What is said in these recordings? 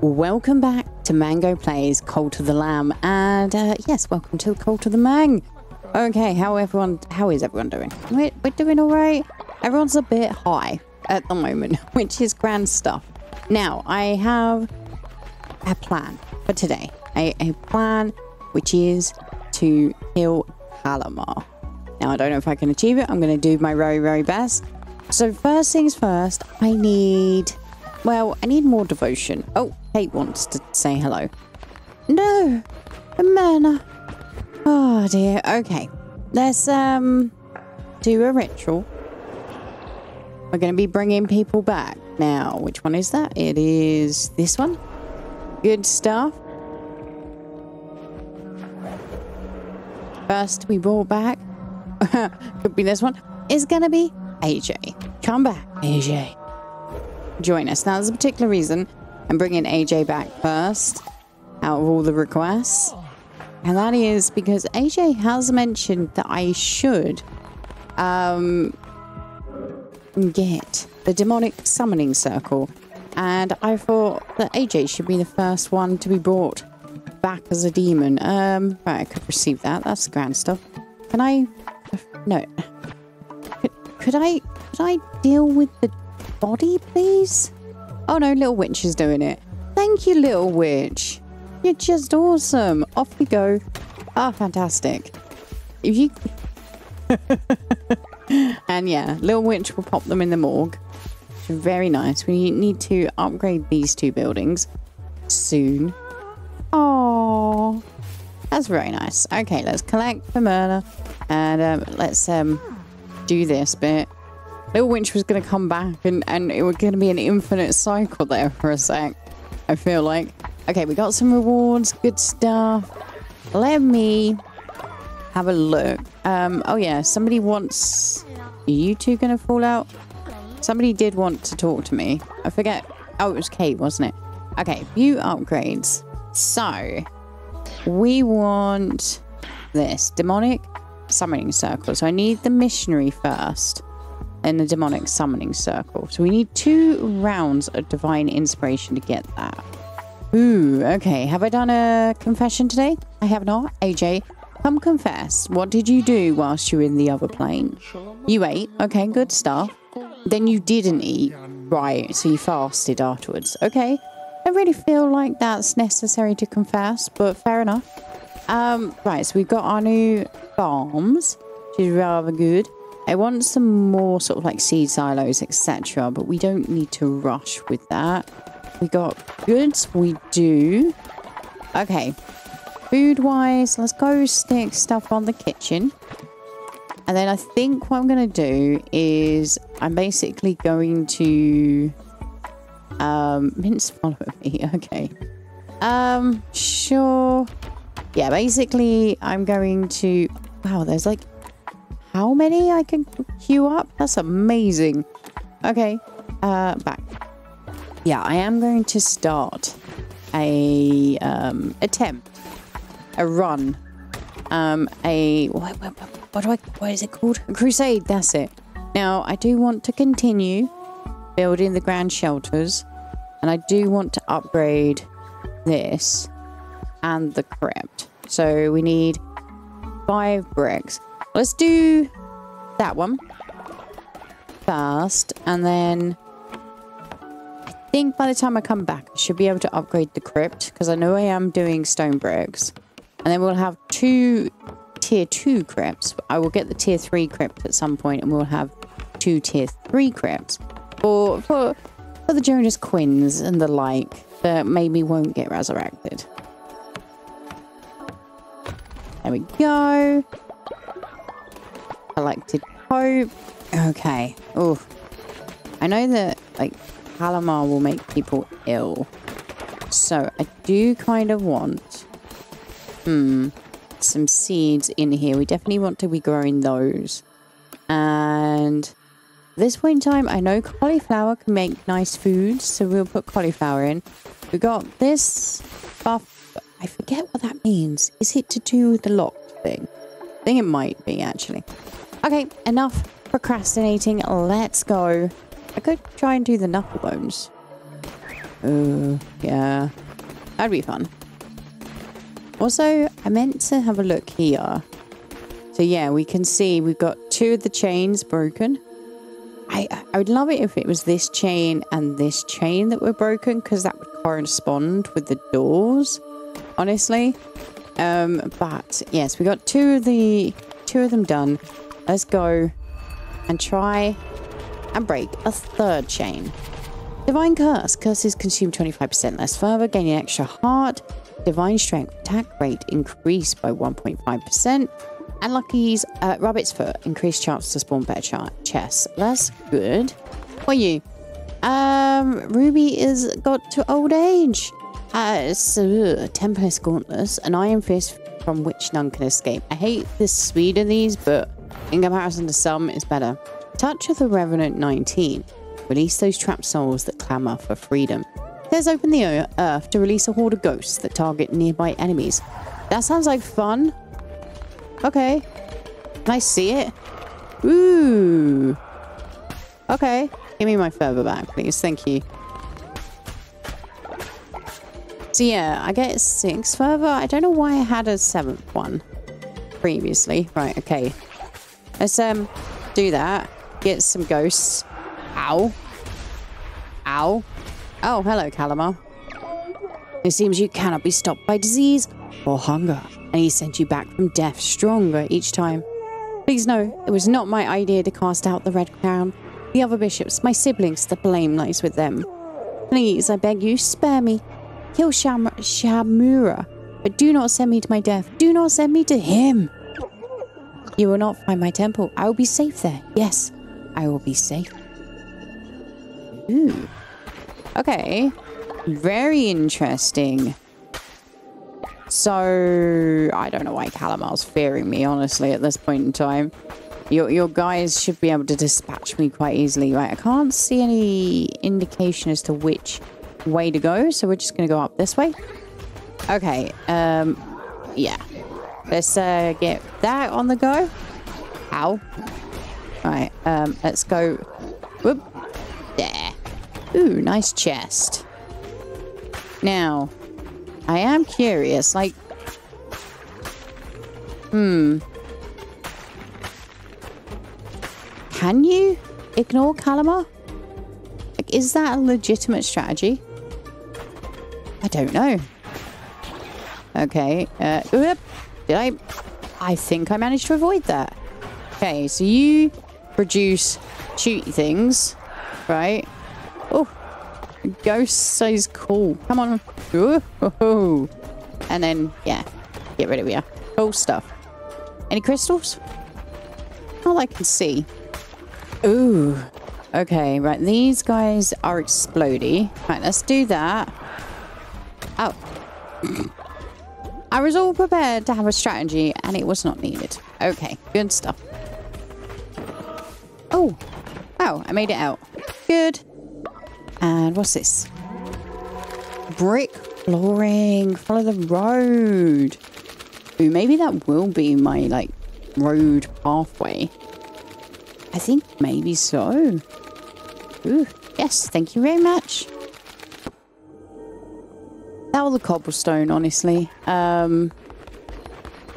Welcome back to Mango Plays Cult of the Lamb, and uh, yes, welcome to Cult of the Mang. Okay, how everyone? How is everyone doing? We're, we're doing all right. Everyone's a bit high at the moment, which is grand stuff. Now I have a plan for today. A, a plan which is to kill Kallamar. Now I don't know if I can achieve it. I'm going to do my very very best. So first things first, I need well, I need more devotion. Oh, Kate wants to say hello. No, mana. Oh dear. Okay, let's um do a ritual. We're going to be bringing people back now. Which one is that? It is this one. Good stuff. First, we brought back. Could be this one. Is going to be AJ. Come back, AJ join us. Now, there's a particular reason I'm bringing AJ back first out of all the requests. And that is because AJ has mentioned that I should um, get the demonic summoning circle. And I thought that AJ should be the first one to be brought back as a demon. Um, right, I could receive that. That's grand stuff. Can I? No. Could, could I? Could I deal with the body, please? Oh no, Little Witch is doing it. Thank you, Little Witch. You're just awesome. Off we go. Ah, oh, fantastic. If you... and yeah, Little Witch will pop them in the morgue. Very nice. We need to upgrade these two buildings soon. Oh, that's very nice. Okay, let's collect for murder and um, let's um, do this bit. Little Winch was going to come back and, and it was going to be an infinite cycle there for a sec. I feel like. Okay, we got some rewards. Good stuff. Let me have a look. Um, oh yeah, somebody wants... Are you two going to fall out? Somebody did want to talk to me. I forget. Oh, it was Kate, wasn't it? Okay, view upgrades. So, we want this. Demonic summoning circle. So I need the missionary first in the demonic summoning circle. So we need two rounds of divine inspiration to get that. Ooh, okay. Have I done a confession today? I have not. AJ, come confess. What did you do whilst you were in the other plane? You ate. Okay, good stuff. Then you didn't eat. Right, so you fasted afterwards. Okay. I really feel like that's necessary to confess, but fair enough. Um, right, so we've got our new bombs, which is rather good. I want some more sort of like seed silos, etc. But we don't need to rush with that. We got goods. We do. Okay. Food-wise, let's go stick stuff on the kitchen. And then I think what I'm going to do is I'm basically going to... Um, mince follow me. Okay. Um, sure. Yeah, basically I'm going to... Wow, there's like how many I can queue up? That's amazing. Okay, uh, back. Yeah, I am going to start a um, attempt, a run, um, a what, what, what do I? What is it called? A crusade. That's it. Now I do want to continue building the grand shelters, and I do want to upgrade this and the crypt. So we need five bricks. Let's do that one first, and then I think by the time I come back, I should be able to upgrade the crypt, because I know I am doing stone bricks. And then we'll have two tier 2 crypts. I will get the tier 3 crypt at some point, and we'll have two tier 3 crypts. For, for, for the Jonas Quins and the like that maybe won't get resurrected. There we go collected hope. Okay. Oh, I know that like Kallamar will make people ill. So I do kind of want hmm some seeds in here. We definitely want to be growing those. And this point in time, I know cauliflower can make nice foods, so we'll put cauliflower in. We got this buff. I forget what that means. Is it to do with the lock thing? I think it might be, actually. Okay, enough procrastinating. Let's go. I could try and do the knuckle bones. Oh, yeah. That'd be fun. Also, I meant to have a look here. So yeah, we can see we've got two of the chains broken. I, I would love it if it was this chain and this chain that were broken because that would correspond with the doors, honestly. Um, but yes, we got two of the two of them done. Let's go and try and break a third chain. Divine Curse. Curses consume 25% less fervor, gaining extra heart. Divine Strength. Attack rate increased by 1.5%. And Lucky's uh, Rabbit's Foot. Increased chance to spawn better ch chests. That's good. Are you? Um, Ruby is got to old age. Uh, so, Tempest Gauntlets. An Iron Fist from which none can escape. I hate the speed of these, but in comparison to some, it's better. Touch of the Revenant 19. Release those trapped souls that clamour for freedom. There's open the earth to release a horde of ghosts that target nearby enemies. That sounds like fun. Okay. Can I see it? Ooh. Okay. Give me my fervor back, please. Thank you. So yeah, I get six fervor. I don't know why I had a seventh one previously. Right, okay. Let's um do that. Get some ghosts. Ow. Ow. Oh, hello, Kallamar. It seems you cannot be stopped by disease or hunger, and he sent you back from death stronger each time. Please know, it was not my idea to cast out the Red Crown. The other bishops, my siblings, the blame lies with them. Please, I beg you, spare me. Kill Sham Shamura, but do not send me to my death. Do not send me to him. You will not find my temple. I will be safe there. Yes, I will be safe. Ooh. Okay. Very interesting. So, I don't know why Kallamar's fearing me, honestly, at this point in time. Your, your guys should be able to dispatch me quite easily, right? I can't see any indication as to which way to go, so we're just going to go up this way. Okay, um, yeah. Let's uh, get that on the go. Ow. Right, um, let's go. Whoop. There. Ooh, nice chest. Now, I am curious, like... Hmm. Can you ignore Kallamar? Like, is that a legitimate strategy? I don't know. Okay. Uh, whoop. Did I... I think I managed to avoid that. Okay, so you produce shooty things, right? Oh, ghost says cool. Come on. Ooh, and then, yeah, get rid of you. Cool stuff. Any crystals? All I can see. Ooh. Okay, right. These guys are explodey. Right, let's do that. Oh. I was all prepared to have a strategy and it was not needed. Okay, good stuff. Oh, wow, I made it out. Good. And what's this? Brick flooring. Follow the road. Ooh, maybe that will be my, like, road pathway. I think maybe so. Ooh, yes, thank you very much. That the cobblestone, honestly. Um,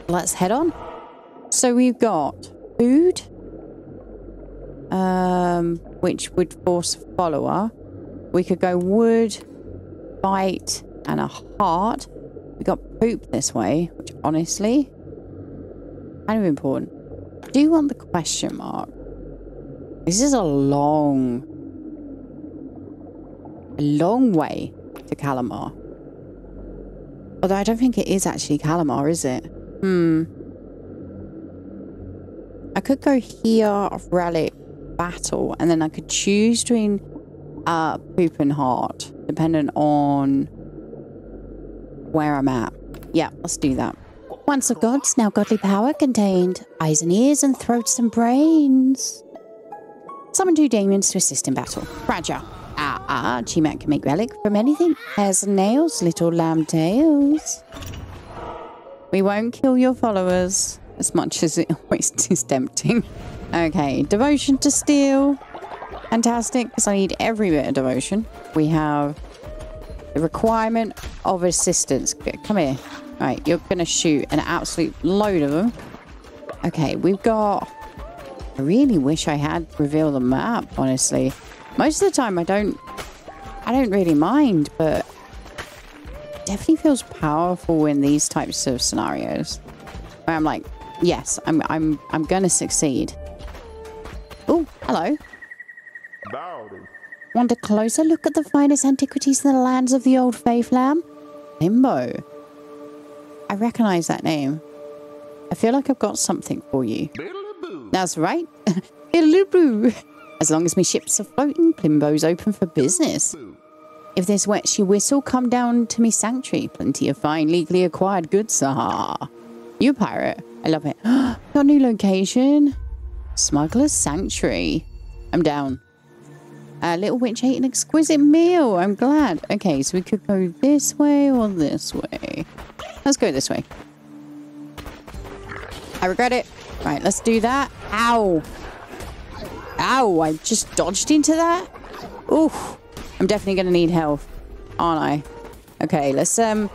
let's head on. So we've got food, um, which would force a follower. We could go wood, bite, and a heart. We got poop this way, which honestly, kind of important. Do you want the question mark? This is a long, a long way to Kallamar. Although I don't think it is actually Kallamar, is it? Hmm. I could go here, of relic, battle, and then I could choose between uh, poop and heart, depending on where I'm at. Yeah, let's do that. Once a gods, now godly power contained eyes and ears and throats and brains. Summon two Damians to assist in battle. Raja. Ah, ah, can make relic from anything. Hairs nails, little lamb tails. We won't kill your followers as much as it always is tempting. Okay, devotion to steel. Fantastic, because I need every bit of devotion. We have The requirement of assistance. Come here. Right, you're going to shoot an absolute load of them. Okay, we've got... I really wish I had revealed the map, honestly. Most of the time I don't... I don't really mind, but... definitely feels powerful in these types of scenarios. Where I'm like, yes, I'm, I'm, I'm going to succeed. Oh, hello. Want a closer look at the finest antiquities in the lands of the old faith, lamb? Limbo. I recognize that name. I feel like I've got something for you. That's right. As long as me ship's afloat Plimbo's open for business. If there's wet you whistle, come down to me sanctuary. Plenty of fine, legally acquired goods. Ah, you pirate. I love it. got new location. Smuggler's Sanctuary. I'm down. Uh, Little Witch ate an exquisite meal. I'm glad. Okay, so we could go this way or this way. Let's go this way. I regret it. Right, let's do that. Ow. Ow, I just dodged into that? Oof. I'm definitely going to need health, aren't I? Okay, let's um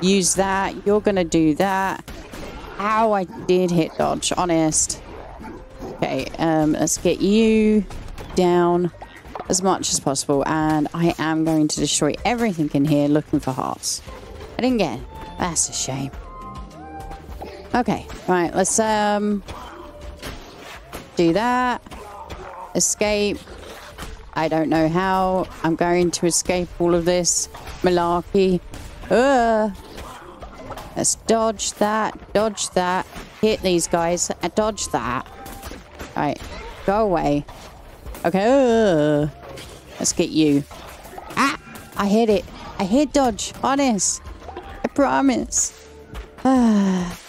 use that. You're going to do that. Ow, I did hit dodge, honest. Okay, um, let's get you down as much as possible. And I am going to destroy everything in here looking for hearts. I didn't get it. That's a shame. Okay, right, let's um do that. Escape. I don't know how I'm going to escape all of this malarkey. Uh, let's dodge that, dodge that, hit these guys, and dodge that. Right, go away. Okay, uh, let's get you. Ah, I hit it. I hit dodge, honest. I promise. Ah.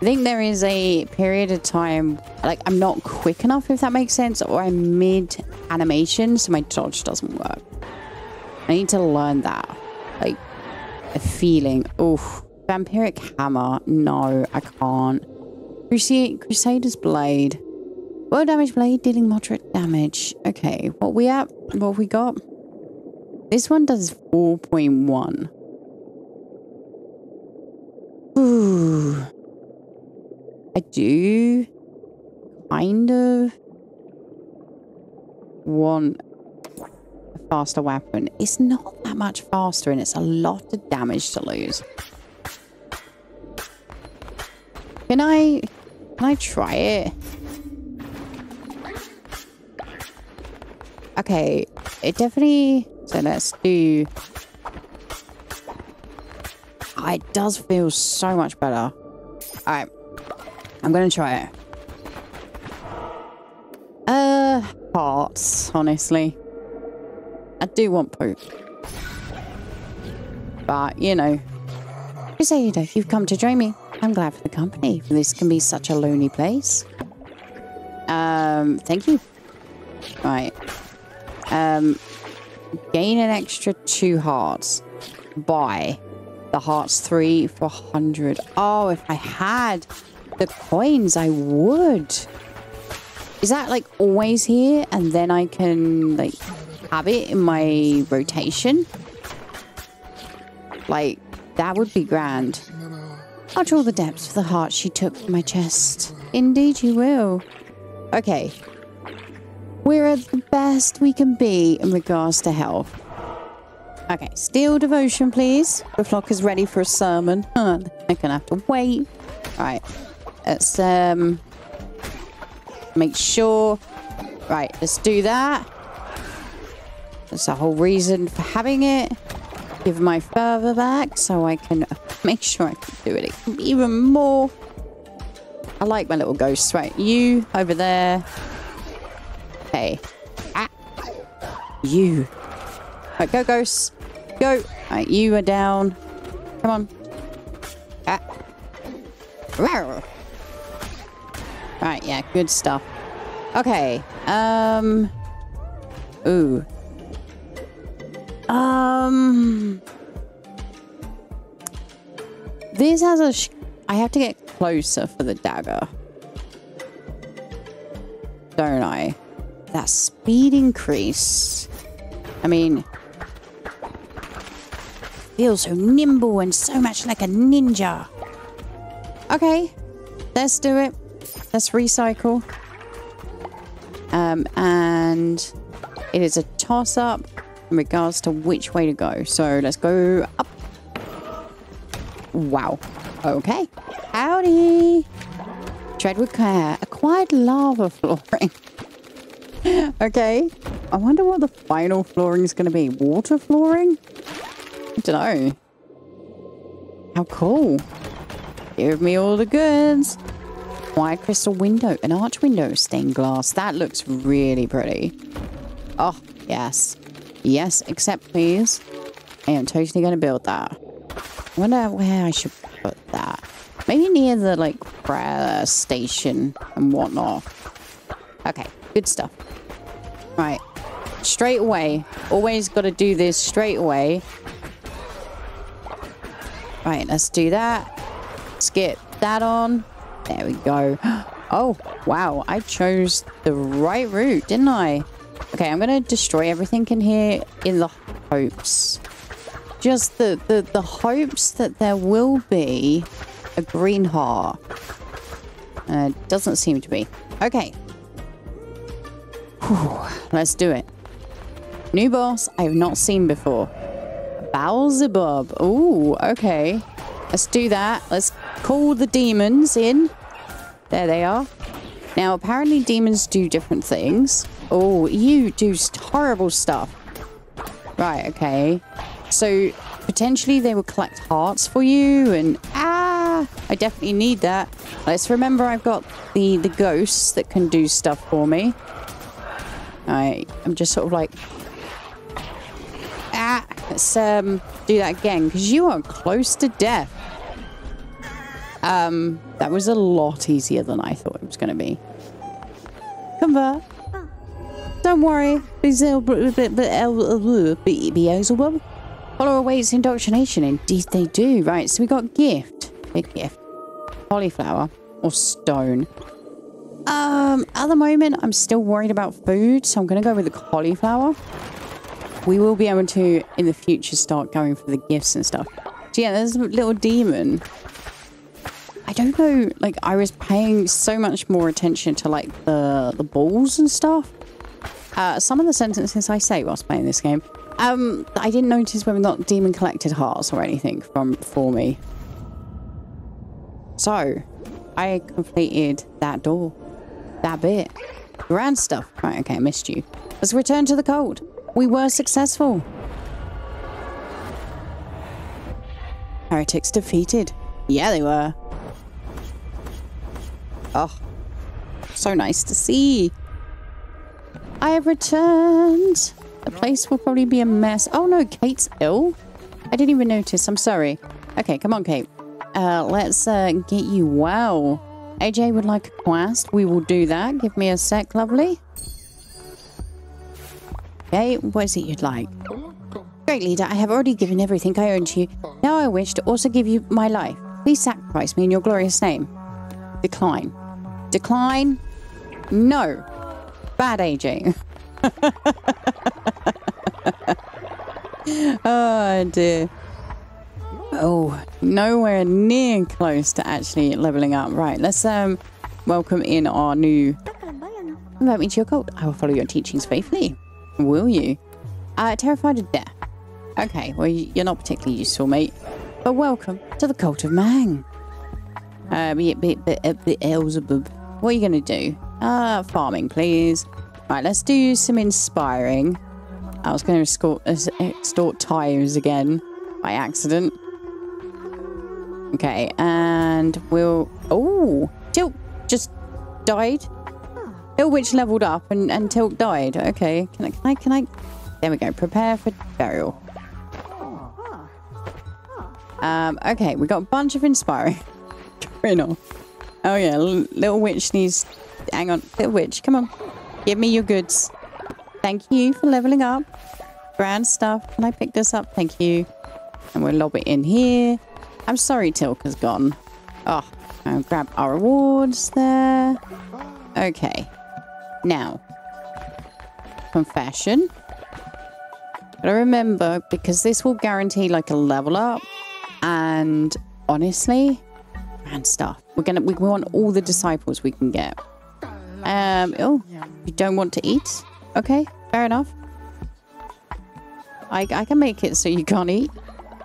I think there is a period of time, like I'm not quick enough, if that makes sense, or I'm mid animation, so my dodge doesn't work. I need to learn that. Like, a feeling. Oof. Vampiric Hammer. No, I can't. Crusade, Crusader's Blade. Well damage blade dealing moderate damage. Okay, what we at? What we got? This one does 4.1. Ooh. I do kind of want a faster weapon. It's not that much faster and it's a lot of damage to lose. Can I, can I try it? Okay, it definitely, so let's do, oh, it does feel so much better. All right. I'm gonna try it. Uh, hearts, honestly. I do want poop. But, you know. Crusader, you've come to join me. I'm glad for the company. This can be such a lonely place. Um, thank you. Right. Um, gain an extra two hearts. Buy the hearts three for 100. Oh, if I had the coins, I would. Is that like always here and then I can like have it in my rotation? Like, that would be grand. I'll draw the depths of the heart she took from my chest. Indeed you will. Okay. We're at the best we can be in regards to health. Okay, steel devotion, please. The flock is ready for a sermon. I'm gonna have to wait. All right. Let's um make sure. Right, let's do that. That's the whole reason for having it. Give my fervor back so I can make sure I can do it even more. I like my little ghosts. Right, you over there. Hey. Ah. You. Right, go ghosts. Go. Right, you are down. Come on. Ah. Right, yeah, good stuff. Okay. Um. Ooh. Um. This has a. I have to get closer for the dagger. Don't I? that speed increase. I mean, feels so nimble and so much like a ninja. Okay, let's do it. Let's recycle. Um, and it is a toss up in regards to which way to go. So let's go up. Wow. Okay. Howdy. Tread with care. Acquired lava flooring. okay. I wonder what the final flooring is going to be. Water flooring? I don't know. How cool. Give me all the goods. White crystal window. An arch window. Stained glass. That looks really pretty. Oh, yes. Yes, accept please. I am totally going to build that. I wonder where I should put that. Maybe near the, like, prayer station and whatnot. Okay, good stuff. Right. Straight away. Always got to do this straight away. Right, let's do that. Let's get that on. There we go. Oh, wow. I chose the right route, didn't I? Okay, I'm going to destroy everything in here in the hopes. Just the, the, the hopes that there will be a green heart. Uh, doesn't seem to be. Okay. Whew, let's do it. New boss I have not seen before. Bowsabub. Ooh, okay. Let's do that. Let's call the demons in. There they are. Now, apparently demons do different things. Oh, you do horrible stuff. Right, okay. So, potentially they will collect hearts for you and... Ah! I definitely need that. Let's remember I've got the, the ghosts that can do stuff for me. I, I'm just sort of like... Ah! Let's um, do that again, because you are close to death. Um, that was a lot easier than I thought it was going to be. Convert. Don't worry. Beelzebub. Follow awaits indoctrination. Indeed they do. Right, so we got gift. Big gift. Cauliflower. Or stone. Um, at the moment, I'm still worried about food, so I'm going to go with the cauliflower. We will be able to, in the future, start going for the gifts and stuff. So yeah, there's a little demon. I don't know, like, I was paying so much more attention to, like, the, the balls and stuff. Uh, some of the sentences I say whilst playing this game, um, I didn't notice whether not demon collected hearts or anything from for me. So, I completed that door. That bit. Grand stuff. Right, okay, I missed you. Let's return to the cold. We were successful. Heretics defeated. Yeah, they were. Oh, so nice to see. I have returned. The place will probably be a mess. Oh no, Kate's ill. I didn't even notice. I'm sorry. Okay, come on, Kate. Uh, let's uh, get you well. AJ would like a quest. We will do that. Give me a sec, lovely. Okay, what is it you'd like? Great leader, I have already given everything I own to you. Now I wish to also give you my life. Please sacrifice me in your glorious name. Decline. Decline? No. Bad aging. oh dear. Oh, nowhere near close to actually leveling up. Right, let's um welcome in our new invite me to your cult. I will follow your teachings faithfully. Will you? Uh, terrified of death. Okay, well, you're not particularly useful, mate. But welcome to the cult of Mang. Uh, be, be, be, be, Elzebub. What are you going to do? Uh, farming, please. Right, let's do some inspiring. I was going to extort, tires again by accident. Okay, and we'll... Oh, Tilt just died. Tilt which leveled up and, and Tilt died. Okay, can I, can I, can I... There we go. Prepare for burial. Um, okay, we got a bunch of inspiring. Going on. Oh yeah, little witch needs... Hang on, little witch, come on. Give me your goods. Thank you for leveling up. Grand stuff. Can I pick this up? Thank you. And we'll lob it in here. I'm sorry Tilka's gone. Oh, I'll grab our rewards there. Okay. Now, confession. But I remember, because this will guarantee like a level up. And honestly, man stuff. We're gonna we want all the disciples we can get. Um oh, you don't want to eat? Okay, fair enough. I, I can make it so you can't eat.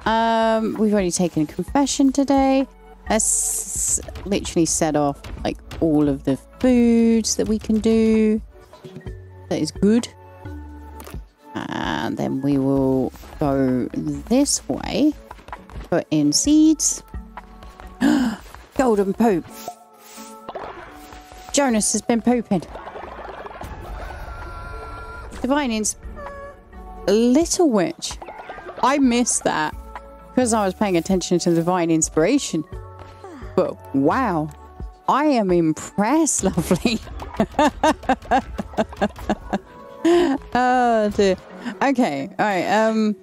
Um, we've already taken a confession today. Let's literally set off like all of the foods that we can do. That is good. And then we will go this way. Put in seeds. Golden poop. Jonas has been pooping. Divine ins. Little Witch. I missed that because I was paying attention to Divine Inspiration. But wow, I am impressed, lovely. oh dear. Okay, alright, um,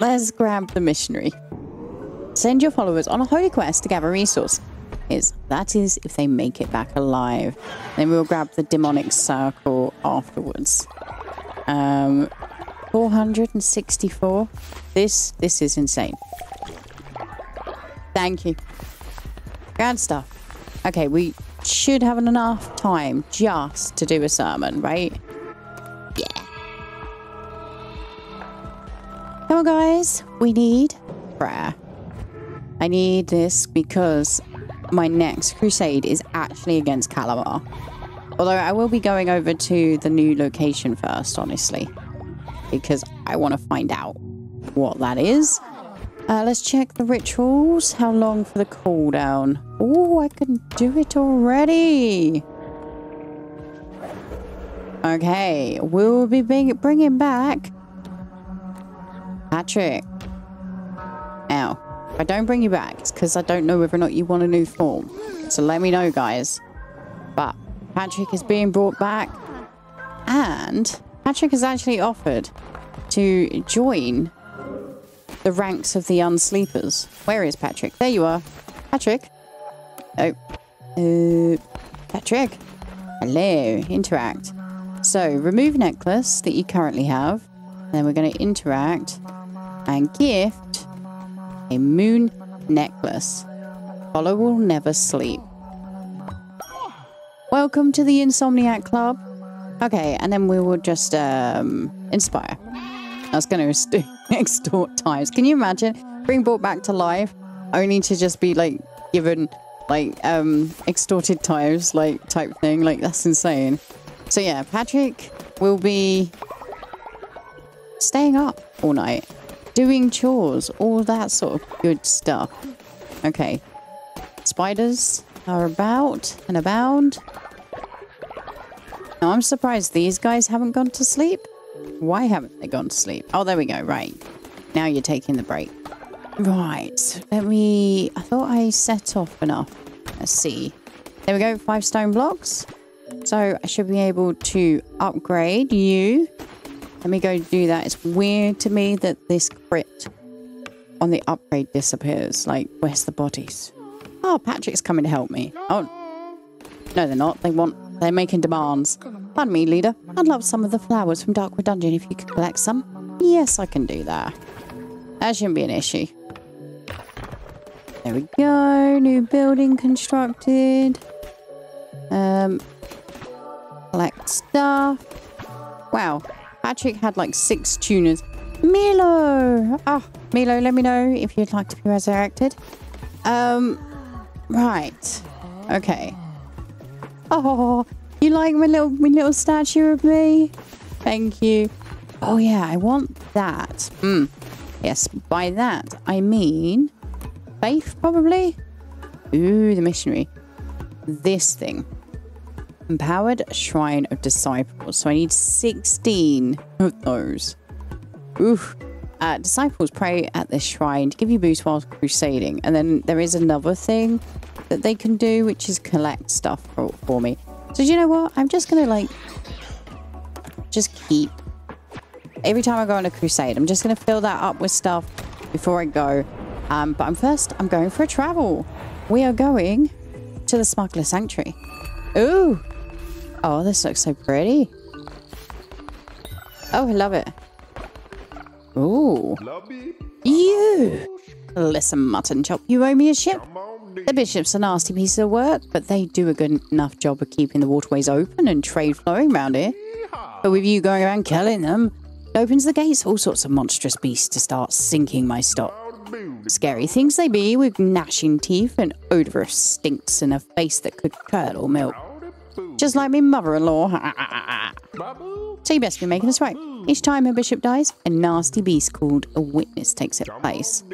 let's grab the missionary. Send your followers on a holy quest to gather resource. Is that is if they make it back alive. Then we'll grab the demonic circle afterwards. Um, 464. This this is insane. Thank you. Grand stuff. Okay, we should have enough time just to do a sermon, right? Yeah. Come on, guys. We need prayer. I need this because my next crusade is actually against Kallamar. Although I will be going over to the new location first, honestly. Because I want to find out what that is. Uh, let's check the rituals. How long for the cooldown? Oh, I can do it already. Okay, we'll be bringing back Patrick. Now, I don't bring you back, it's because I don't know whether or not you want a new form. So let me know, guys. But Patrick is being brought back. And Patrick has actually offered to join the ranks of the unsleepers. Where is Patrick? There you are. Patrick. Oh. Uh, Patrick. Hello. Interact. So, remove necklace that you currently have. Then we're going to interact and gift a moon necklace. Follow will never sleep. Welcome to the Insomniac Club. Okay, and then we will just um, inspire. I was going to extort times. Can you imagine being brought back to life only to just be like given like um extorted times like type thing? Like that's insane. So yeah, Patrick will be staying up all night doing chores, all that sort of good stuff. Okay. Spiders are about and abound. Now, I'm surprised these guys haven't gone to sleep. Why haven't they gone to sleep? Oh, there we go. Right. Now you're taking the break. Right. Let me... I thought I set off enough. Let's see. There we go. Five stone blocks. So I should be able to upgrade you let me go do that. It's weird to me that this crit on the upgrade disappears. Like, where's the bodies? Oh, Patrick's coming to help me. Oh, no, they're not. They want, they're making demands. Pardon me, leader. I'd love some of the flowers from Darkwood Dungeon if you could collect some. Yes, I can do that. That shouldn't be an issue. There we go. New building constructed. Um, collect stuff. Wow, Patrick had like six tuners. Milo! Oh, Milo, let me know if you'd like to be resurrected. Um, right. Okay. Oh, you like my little, my little statue of me? Thank you. Oh yeah, I want that. Hmm. Yes, by that I mean faith, probably. Ooh, the missionary. This thing. Empowered Shrine of Disciples. So I need 16 of those. Oof. Uh, disciples pray at this shrine to give you boost while crusading. And then there is another thing that they can do, which is collect stuff for, for me. So you know what? I'm just going to like, just keep, every time I go on a crusade, I'm just going to fill that up with stuff before I go. Um, but I'm first, I'm going for a travel. We are going to the Smuggler Sanctuary. Ooh, Oh, this looks so pretty. Oh, I love it. Ooh. You! Listen, mutton chop, you owe me a ship. The bishop's a nasty piece of work, but they do a good enough job of keeping the waterways open and trade flowing around here. But with you going around killing them, it opens the gates all sorts of monstrous beasts to start sinking my stock. Scary things they be, with gnashing teeth and odorous stinks and a face that could curdle milk. Just like me mother-in-law. so you best be making this right. Each time a bishop dies, a nasty beast called a witness takes its place.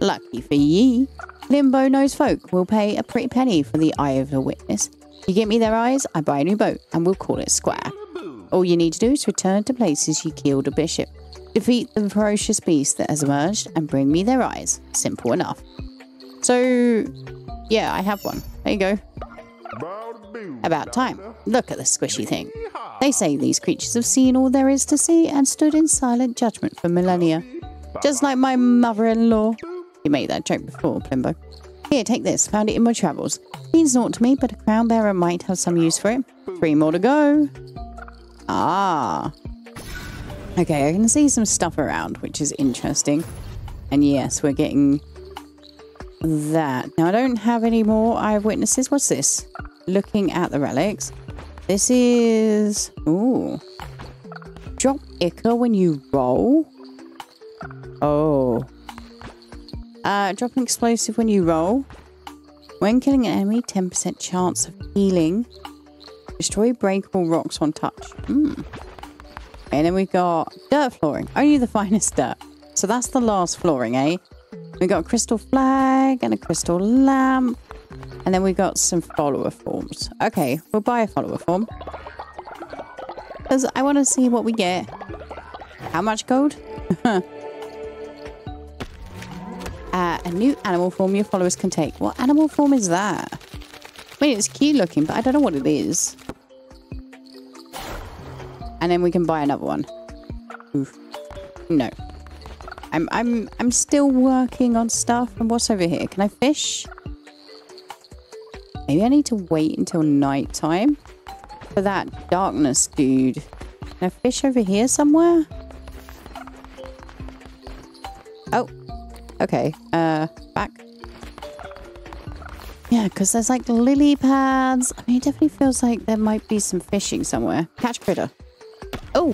Lucky for ye, Limbo knows folk will pay a pretty penny for the eye of a witness. You get me their eyes, I buy a new boat, and we'll call it square. All you need to do is return to places you killed a bishop. Defeat the ferocious beast that has emerged and bring me their eyes. Simple enough. So, yeah, I have one. There you go. About time. Look at the squishy thing. They say these creatures have seen all there is to see and stood in silent judgment for millennia. Just like my mother-in-law. You made that joke before, Plimbo. Here, take this. Found it in my travels. Means naught to me, but a crown bearer might have some use for it. Three more to go. Ah. Okay, I can see some stuff around, which is interesting. And yes, we're getting that. Now, I don't have any more eyewitnesses. What's this? Looking at the relics. This is... Ooh. Drop ichor when you roll? Oh. Uh, drop an explosive when you roll. When killing an enemy, 10% chance of healing. Destroy breakable rocks on touch. Hmm. And then we got dirt flooring. Only the finest dirt. So that's the last flooring, eh? We got a crystal flag and a crystal lamp. And then we got some follower forms. Okay, we'll buy a follower form. Because I want to see what we get. How much gold? uh, a new animal form your followers can take. What animal form is that? I mean, it's cute looking, but I don't know what it is. And then we can buy another one. Oof. No. I'm I'm I'm still working on stuff. And what's over here? Can I fish? Maybe I need to wait until night time for that darkness dude. Can I fish over here somewhere? Oh, okay. Uh, back. Yeah, because there's like lily pads. I mean, it definitely feels like there might be some fishing somewhere. Catch critter. Oh!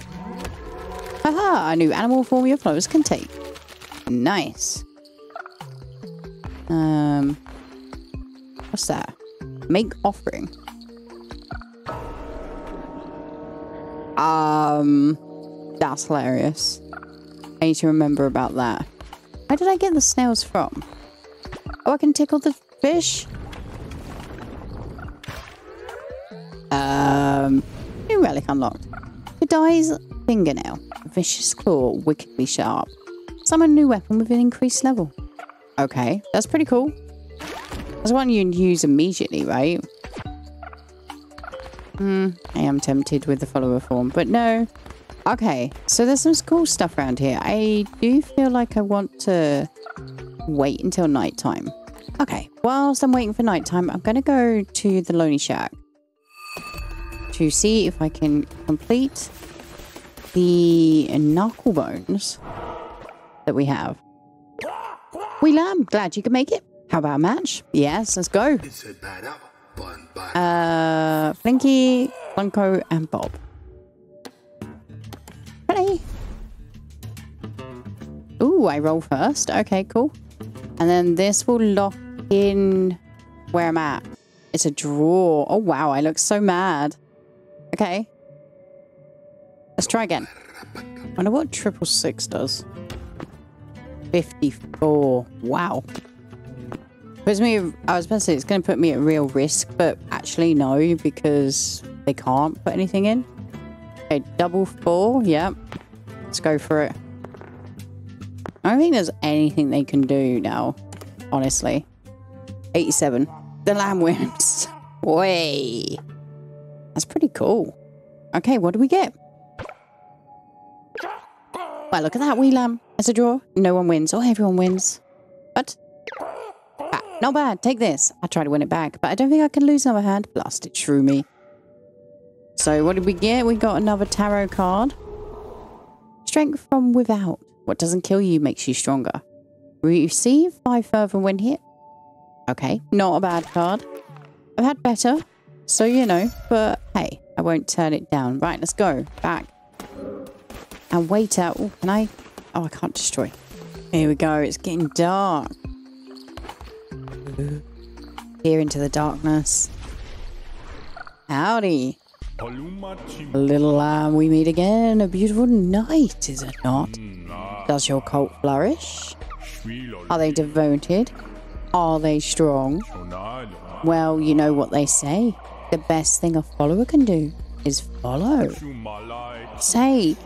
Haha! A new animal form your flowers can take. Nice. Um, what's that? Make offering. Um, that's hilarious. I need to remember about that. Where did I get the snails from? Oh, I can tickle the fish? Um, new relic unlocked. G'dai's fingernail. Vicious claw, wickedly sharp. Summon a new weapon with an increased level. Okay, that's pretty cool. That's one you use immediately, right? Hmm, I am tempted with the follower form, but no. Okay, so there's some cool stuff around here. I do feel like I want to wait until nighttime. Okay, whilst I'm waiting for nighttime, I'm going to go to the Lonely Shack to see if I can complete the knuckle bones that we have. We lamb, glad you could make it. How about a match? Yes, let's go. Uh, Flinky, Flunko, and Bop. Ready? Ooh, I roll first. Okay, cool. And then this will lock in where I'm at. It's a draw. Oh, wow. I look so mad. Okay. Let's try again. I wonder what triple six does. 54. Wow. Puts me, I was about to say it's going to put me at real risk, but actually no, because they can't put anything in. Okay, double four. Yep. Let's go for it. I don't think there's anything they can do now, honestly. 87. The lamb wins. Way. That's pretty cool. Okay, what do we get? Well, look at that wee lamb. It's a draw. No one wins. Oh, everyone wins. But ah, not bad. Take this. I try to win it back, but I don't think I can lose another hand. Blasted shrew me. So what did we get? We got another tarot card. Strength from without. What doesn't kill you makes you stronger. Receive five further when hit. Okay, not a bad card. I've had better, so you know, but hey, I won't turn it down. Right, let's go. Back. And wait out. Can I? Oh, I can't destroy. Here we go. It's getting dark. Here into the darkness. Howdy. A little lamb, we meet again. A beautiful night, is it not? Does your cult flourish? Are they devoted? Are they strong? Well, you know what they say. The best thing a follower can do is follow. Say,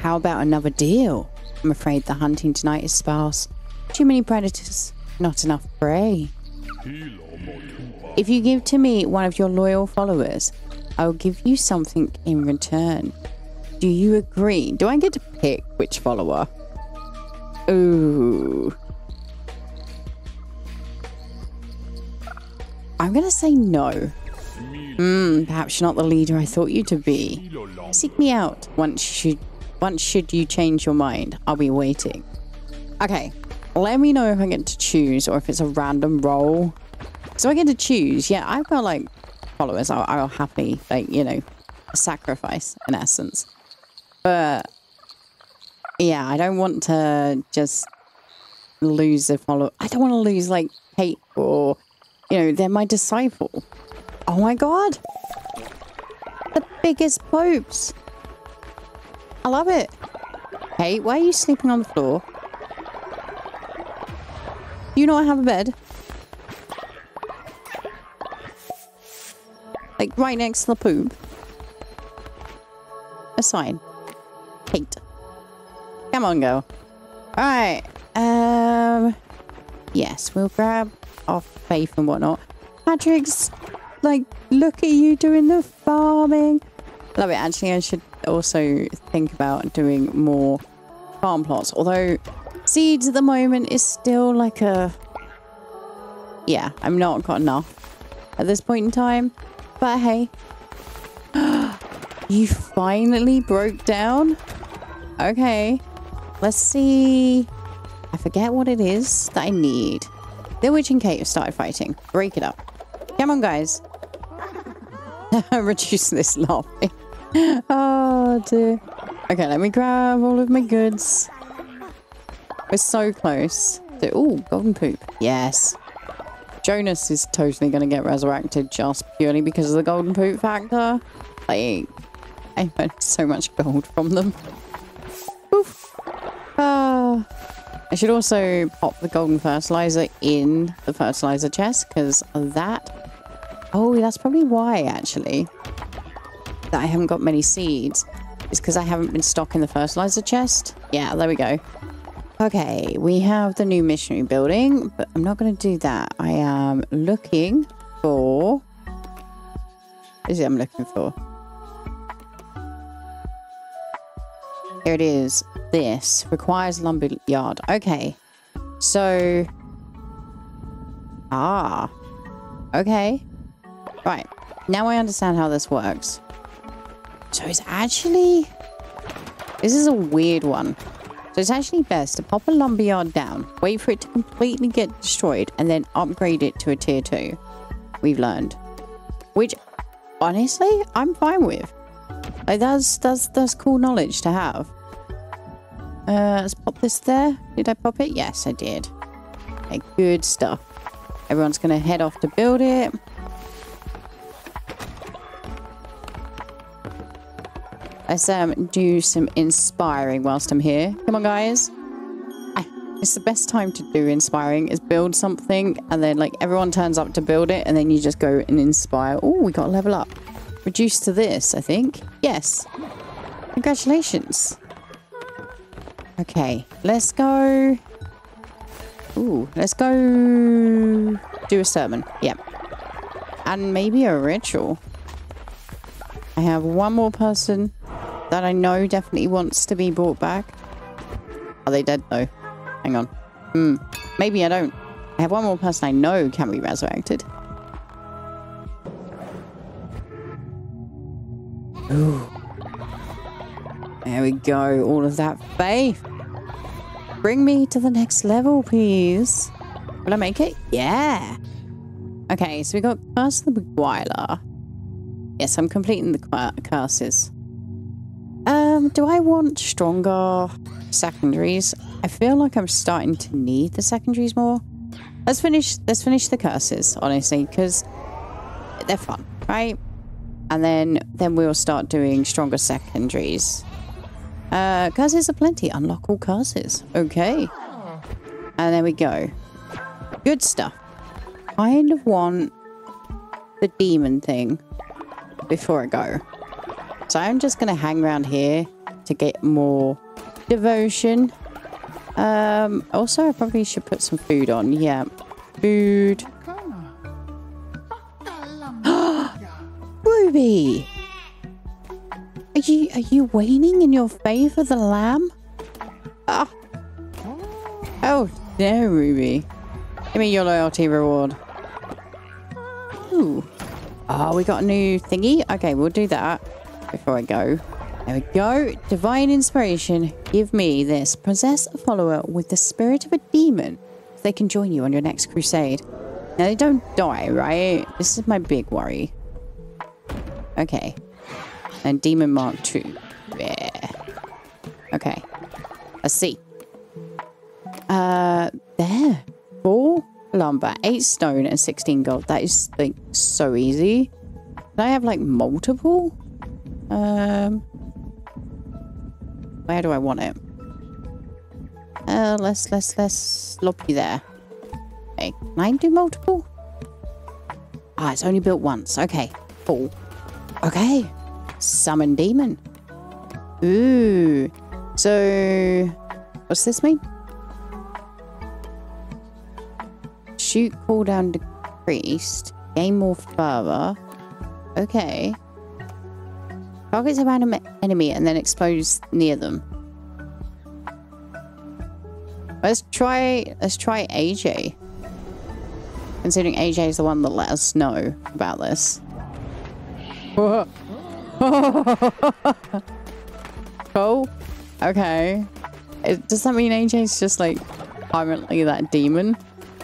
how about another deal? I'm afraid the hunting tonight is sparse. Too many predators, not enough prey. If you give to me one of your loyal followers, I'll give you something in return. Do you agree? Do I get to pick which follower? Ooh. I'm gonna say no. Hmm, perhaps you're not the leader I thought you to be. Seek me out once should once should you change your mind. I'll be waiting. Okay, let me know if I get to choose or if it's a random role. So I get to choose. Yeah, I've got like followers. I'll, happily like you know sacrifice in essence. But yeah, I don't want to just lose a follower. I don't want to lose like hate or you know they're my disciple. Oh my god, the biggest popes. I love it. Hey, why are you sleeping on the floor? You know I have a bed? Like right next to the poop. A sign. Hate. Come on, go. Alright. Um Yes, we'll grab our faith and whatnot. Patrick's like, look at you doing the farming. Love it. Actually, I should also think about doing more farm plots. Although seeds at the moment is still like a... Yeah, I'm not got enough at this point in time. But hey. you finally broke down? Okay. Let's see. I forget what it is that I need. The Witch and Kate have started fighting. Break it up. Come on, guys. Reduce this laughing. oh, dear. Okay, let me grab all of my goods. We're so close. Oh, golden poop. Yes. Jonas is totally going to get resurrected just purely because of the golden poop factor. Like, I earned so much gold from them. Oof. Ah. I should also pop the golden fertilizer in the fertilizer chest because that... Oh, that's probably why, actually that I haven't got many seeds is because I haven't been stocking the fertilizer chest. Yeah, there we go. Okay, we have the new missionary building, but I'm not going to do that. I am looking for... What is it I'm looking for? Here it is. This requires lumber yard. Okay. So... Ah. Okay. Right. Now I understand how this works. So it's actually... This is a weird one. So it's actually best to pop a lumberyard down, wait for it to completely get destroyed, and then upgrade it to a tier 2. We've learned. Which, honestly, I'm fine with. Like, that's, that's, that's cool knowledge to have. Uh, let's pop this there. Did I pop it? Yes, I did. Okay, good stuff. Everyone's going to head off to build it. Let's um, do some inspiring whilst I'm here. Come on, guys. It's the best time to do inspiring is build something and then like everyone turns up to build it and then you just go and inspire. Oh, we got level up. Reduced to this, I think. Yes. Congratulations. Okay, let's go. Ooh, let's go do a sermon. Yep. And maybe a ritual. I have one more person that I know definitely wants to be brought back. Are they dead though? Hang on. Hmm. Maybe I don't. I have one more person I know can be resurrected. Ooh. There we go. All of that faith. Bring me to the next level, please. Will I make it? Yeah. Okay, so we got Curse of the Beguiler. Yes, I'm completing the curses. Um, do I want stronger secondaries? I feel like I'm starting to need the secondaries more. Let's finish let's finish the curses, honestly, because they're fun, right? And then then we'll start doing stronger secondaries. Uh curses are plenty. Unlock all curses. Okay. And there we go. Good stuff. Kind of want the demon thing before I go. So I'm just going to hang around here to get more devotion. Um, also, I probably should put some food on. Yeah. Food. Ruby! Are you, are you waning in your favor, the lamb? Ah. Oh, there, Ruby. Give me your loyalty reward. Ooh. Oh, we got a new thingy? Okay, we'll do that before I go. There we go. Divine inspiration. Give me this. Possess a follower with the spirit of a demon. So they can join you on your next crusade. Now, they don't die, right? This is my big worry. Okay. And Demon Mark 2. Yeah. Okay. Let's see. Uh, there. Four lumber, eight stone, and 16 gold. That is, like, so easy. Can I have, like, multiple? Um, where do I want it? Uh, let's, let's, let's lob you there. Okay, can I do multiple? Ah, it's only built once. Okay, full. Okay, summon demon. Ooh, so what's this mean? Shoot cooldown decreased. Gain more fervor. Okay. Targets a random enemy and then explodes near them. Let's try let's try AJ. Considering AJ is the one that let us know about this. oh, okay. It, does that mean AJ's just like permanently that demon?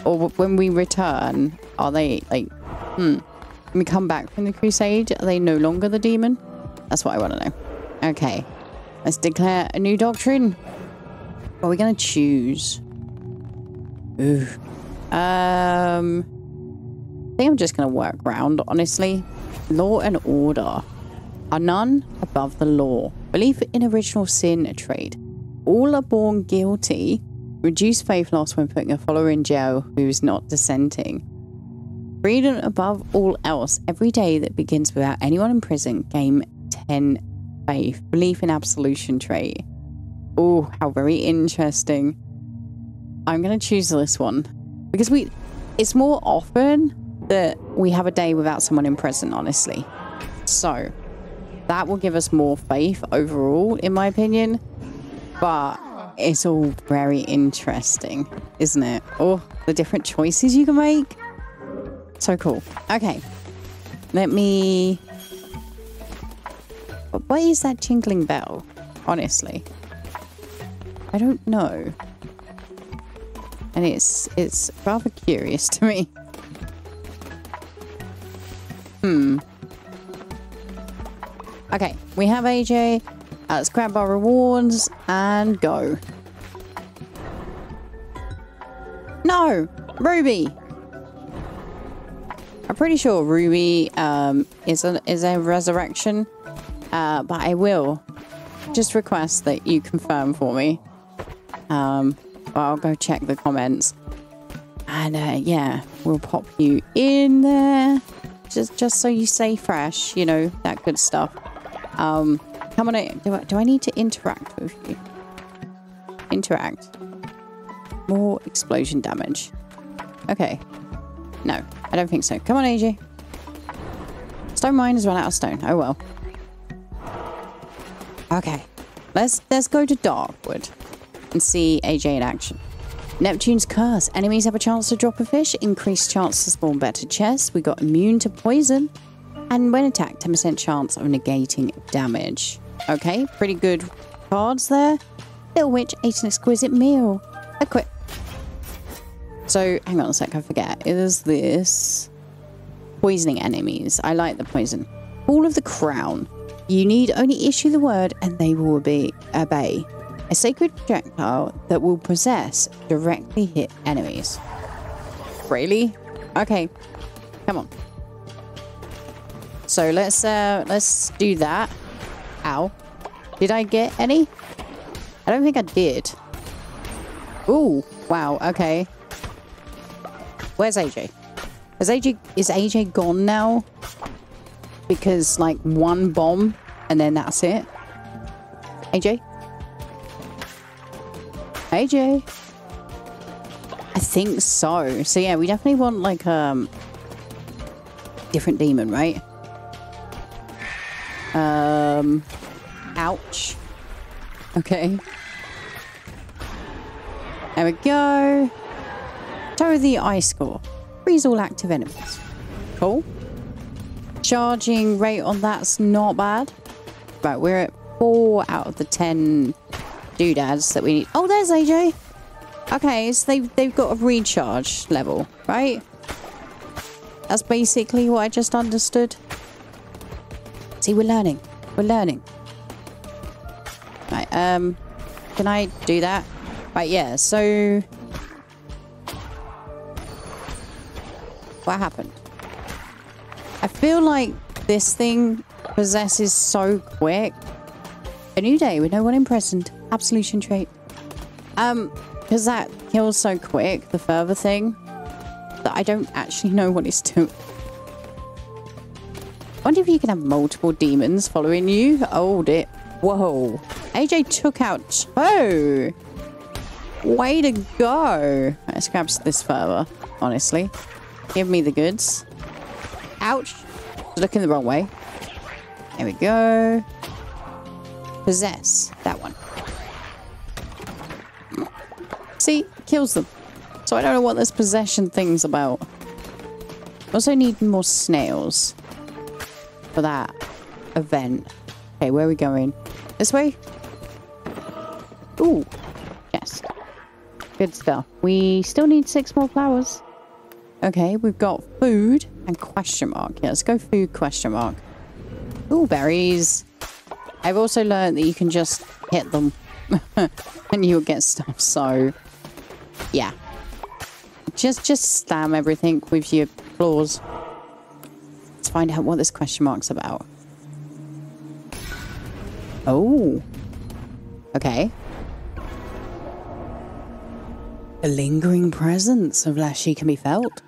Or when we return, are they like, hmm, when we come back from the crusade, are they no longer the demon? That's what I want to know. Okay. Let's declare a new doctrine. What are we going to choose? Ooh. Um, I think I'm just going to work around, honestly. Law and order are none above the law. Belief in original sin a trait. All are born guilty. Reduce faith loss when putting a follower in jail who is not dissenting. Freedom above all else. Every day that begins without anyone in prison. Game 10 faith, belief in absolution trait. Oh, how very interesting. I'm going to choose this one because we it's more often that we have a day without someone in prison, honestly. So that will give us more faith overall, in my opinion. But it's all very interesting, isn't it? Oh, the different choices you can make. So cool. Okay. Let me but is that tinkling bell? Honestly. I don't know. And it's it's rather curious to me. Hmm. Okay, we have AJ. Uh, let's grab our rewards and go. No! Ruby! I'm pretty sure Ruby um, is a is a resurrection. Uh, but I will just request that you confirm for me. Um, I'll go check the comments. And uh, yeah, we'll pop you in there. Just just so you stay fresh, you know, that good stuff. Um, come on, do I, do I need to interact with you? Interact. More explosion damage. Okay. No, I don't think so. Come on, AJ. Stone mine has run out of stone. Oh well. Okay, let's let's go to Darkwood and see AJ in action. Neptune's curse. Enemies have a chance to drop a fish, increased chance to spawn better chests. We got immune to poison, and when attacked, 10% chance of negating damage. Okay, pretty good cards there. Little witch ate an exquisite meal. Equip. So, hang on a sec, I forget. Is this poisoning enemies? I like the poison. All of the crown. You need only issue the word and they will obey. obey. A sacred projectile that will possess directly hit enemies. Really? Okay. Come on. So let's uh let's do that. Ow. Did I get any? I don't think I did. Ooh, wow, okay. Where's AJ? Is AJ is AJ gone now? Because like one bomb and then that's it. AJ? AJ? I think so. So yeah, we definitely want like um different demon, right? Um ouch. Okay. There we go. Tower the ice score. Freeze all active enemies. Cool. Charging rate on that's not bad. Right, we're at four out of the ten doodads that we need. Oh, there's AJ. Okay, so they've, they've got a recharge level, right? That's basically what I just understood. See, we're learning. We're learning. Right, um, can I do that? Right, yeah, so... What happened? I feel like this thing possesses so quick. A new day with no one imprisoned. Absolution trait. Um, because that kills so quick, the further thing, that I don't actually know what it's doing. wonder if you can have multiple demons following you. Hold it. Whoa. AJ took out two. Way to go. Let's grab this fervor, honestly. Give me the goods. Ouch. Looking the wrong way. There we go. Possess. That one. See? Kills them. So I don't know what this possession thing's about. Also need more snails for that event. Okay, where are we going? This way? Ooh. Yes. Good stuff. We still need six more flowers. Okay, we've got food and question mark. Yeah, let's go food question mark. Ooh, berries. I've also learned that you can just hit them and you'll get stuff, so yeah. Just just slam everything with your claws. Let's find out what this question mark's about. Oh. Okay. The lingering presence of Leshy can be felt.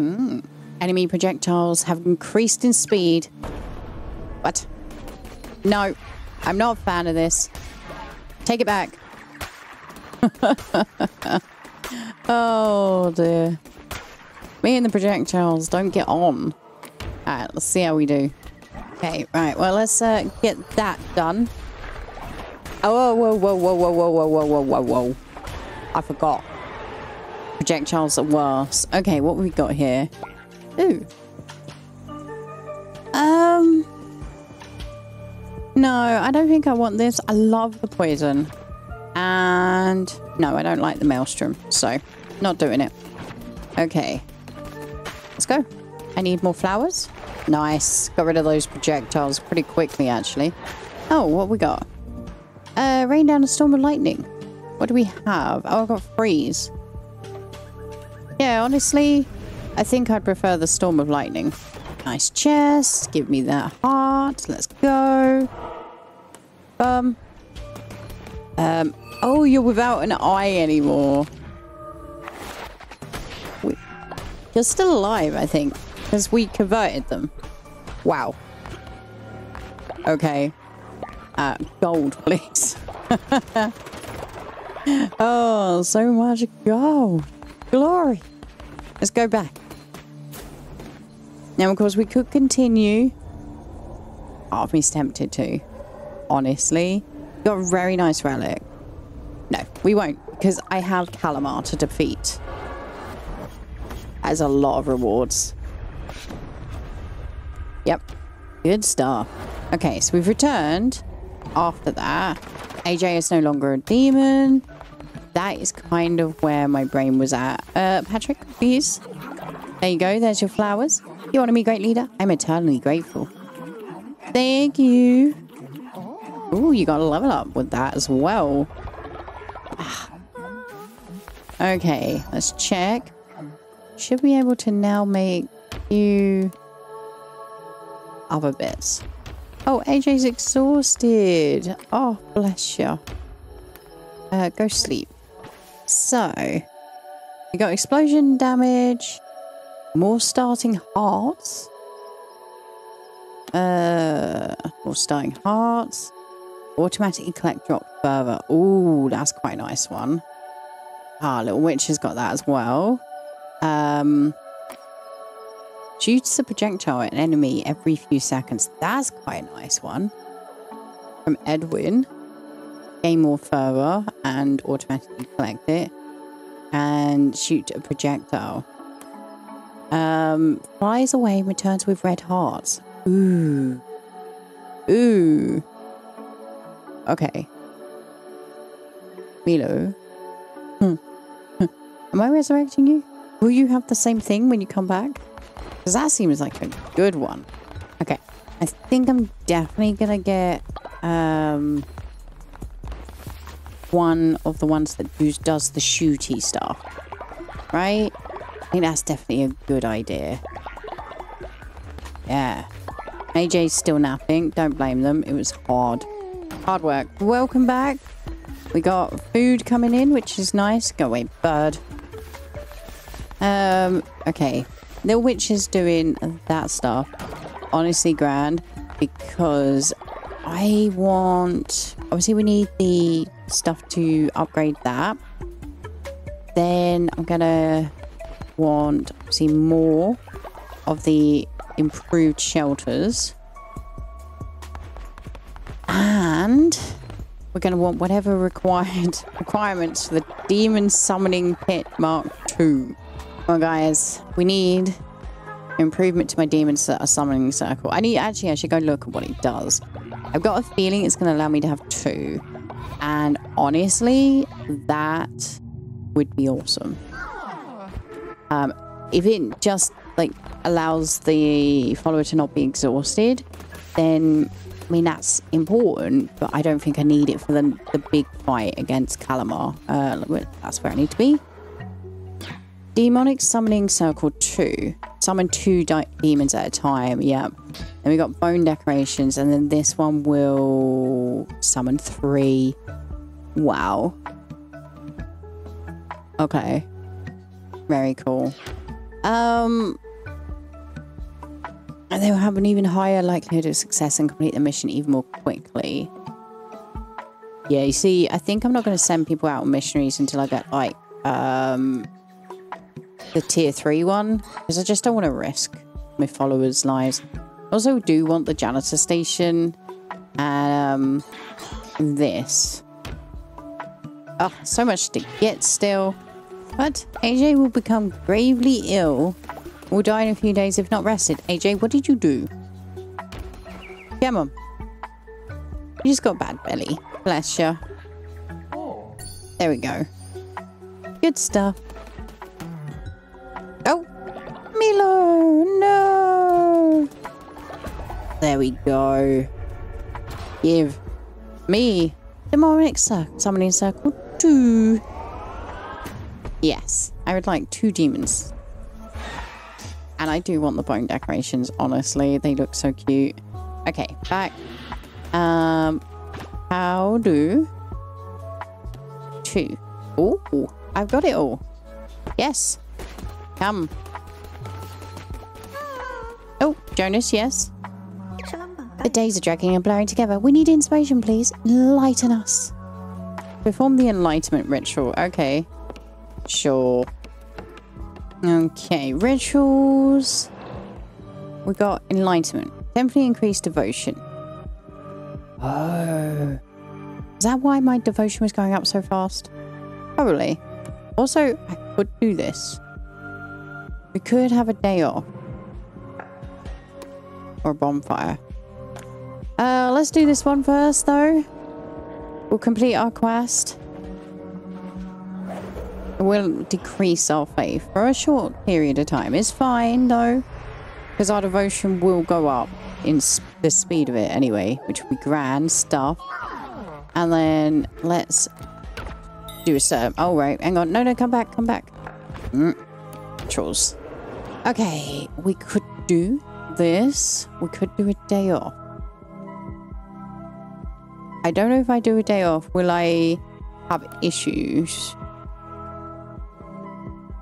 Hmm. Enemy projectiles have increased in speed. What? No, I'm not a fan of this. Take it back. oh dear. Me and the projectiles don't get on. Alright, let's see how we do. Okay, right, well let's uh, get that done. Oh, whoa, whoa, whoa, whoa, whoa, whoa, whoa, whoa, whoa, whoa. I forgot. Projectiles are worse. Okay, what we got here? Ooh. Um. No, I don't think I want this. I love the poison. And no, I don't like the maelstrom. So, not doing it. Okay. Let's go. I need more flowers. Nice. Got rid of those projectiles pretty quickly, actually. Oh, what we got? Uh, rain down a storm of lightning. What do we have? Oh, I've got freeze. Yeah, honestly, I think I'd prefer the storm of lightning. Nice chest. Give me that heart. Let's go. Um. Um. Oh, you're without an eye anymore. We, you're still alive, I think, because we converted them. Wow. Okay. Uh, gold, please. oh, so much gold. Glory. Let's go back. Now, of course, we could continue. I've me's tempted to. Honestly. Got a very nice relic. No, we won't, because I have Kallamar to defeat. Has a lot of rewards. Yep. Good stuff. Okay, so we've returned after that. AJ is no longer a demon. That is kind of where my brain was at. Uh, Patrick, please. There you go. There's your flowers. You want to be a great leader? I'm eternally grateful. Thank you. Ooh, you got a level up with that as well. Ah. Okay, let's check. Should be able to now make you other bits. Oh, AJ's exhausted. Oh, bless you. Uh, go sleep. So, we got explosion damage, more starting hearts, uh, more starting hearts, automatically collect drop fervor. Ooh, that's quite a nice one. Ah, Little Witch has got that as well. Um, shoots a projectile at an enemy every few seconds. That's quite a nice one. From Edwin. Gain more fervor and automatically collect it. And shoot a projectile. Um, flies away and returns with red hearts. Ooh. Ooh. Okay. Milo. Hmm. Am I resurrecting you? Will you have the same thing when you come back? Because that seems like a good one. Okay. I think I'm definitely going to get um, one of the ones that does the shooty stuff. Right? I think that's definitely a good idea. Yeah. AJ's still napping. Don't blame them. It was hard. Hard work. Welcome back. We got food coming in, which is nice. Go away, bird. Um, okay. The Witch is doing that stuff. Honestly, grand. Because I want... Obviously, we need the stuff to upgrade that. Then I'm to want, see, more of the improved shelters. And we're to want whatever required requirements for the Demon Summoning Pit Mark two. Well, guys, we need improvement to my Demon uh, Summoning Circle. I need, actually, I should go look at what it does. I've got a feeling it's to allow me to have two. And honestly, that would be awesome. Um, if it just, like, allows the follower to not be exhausted, then I mean, that's important, but I don't think I need it for the, the big fight against Kallamar. Uh, that's where I need to be. Demonic Summoning Circle 2. Summon two demons at a time. Yep. Then we got Bone Decorations, and then this one will summon three. Wow. Okay. Very cool. Um, and they will have an even higher likelihood of success and complete the mission even more quickly. Yeah, you see, I think I'm not going to send people out on missionaries until I get, like, um, the tier 3 one. Because I just don't want to risk my followers' lives. I also do want the janitor station. And, um, this. Oh, so much to get still. But AJ will become gravely ill Will die in a few days if not rested. AJ, what did you do? Yeah, on. You just got bad belly. Bless you. Oh. There we go. Good stuff. We go. Give me the demonic summoning circle two. Yes, I would like two demons and I do want the bone decorations, honestly. They look so cute. Okay, back. Um, how do... Two. Oh, I've got it all. Yes. Come. Oh, Jonas, yes. The days are dragging and blurring together. We need inspiration, please. Lighten us. Perform the enlightenment ritual. Okay. Sure. Okay, rituals. We got enlightenment. Temporarily increased devotion. Oh. Is that why my devotion was going up so fast? Probably. Also, I could do this. We could have a day off. Or a bonfire. Uh, let's do this one first, though. We'll complete our quest. We'll decrease our faith for a short period of time. It's fine though, because our devotion will go up in the speed of it anyway, which will be grand stuff. And then let's do a. Oh, right. Hang on. No, no, come back, come back. Mm. Trolls. Okay, we could do this. We could do a day off. I don't know if I do a day off. Will I have issues?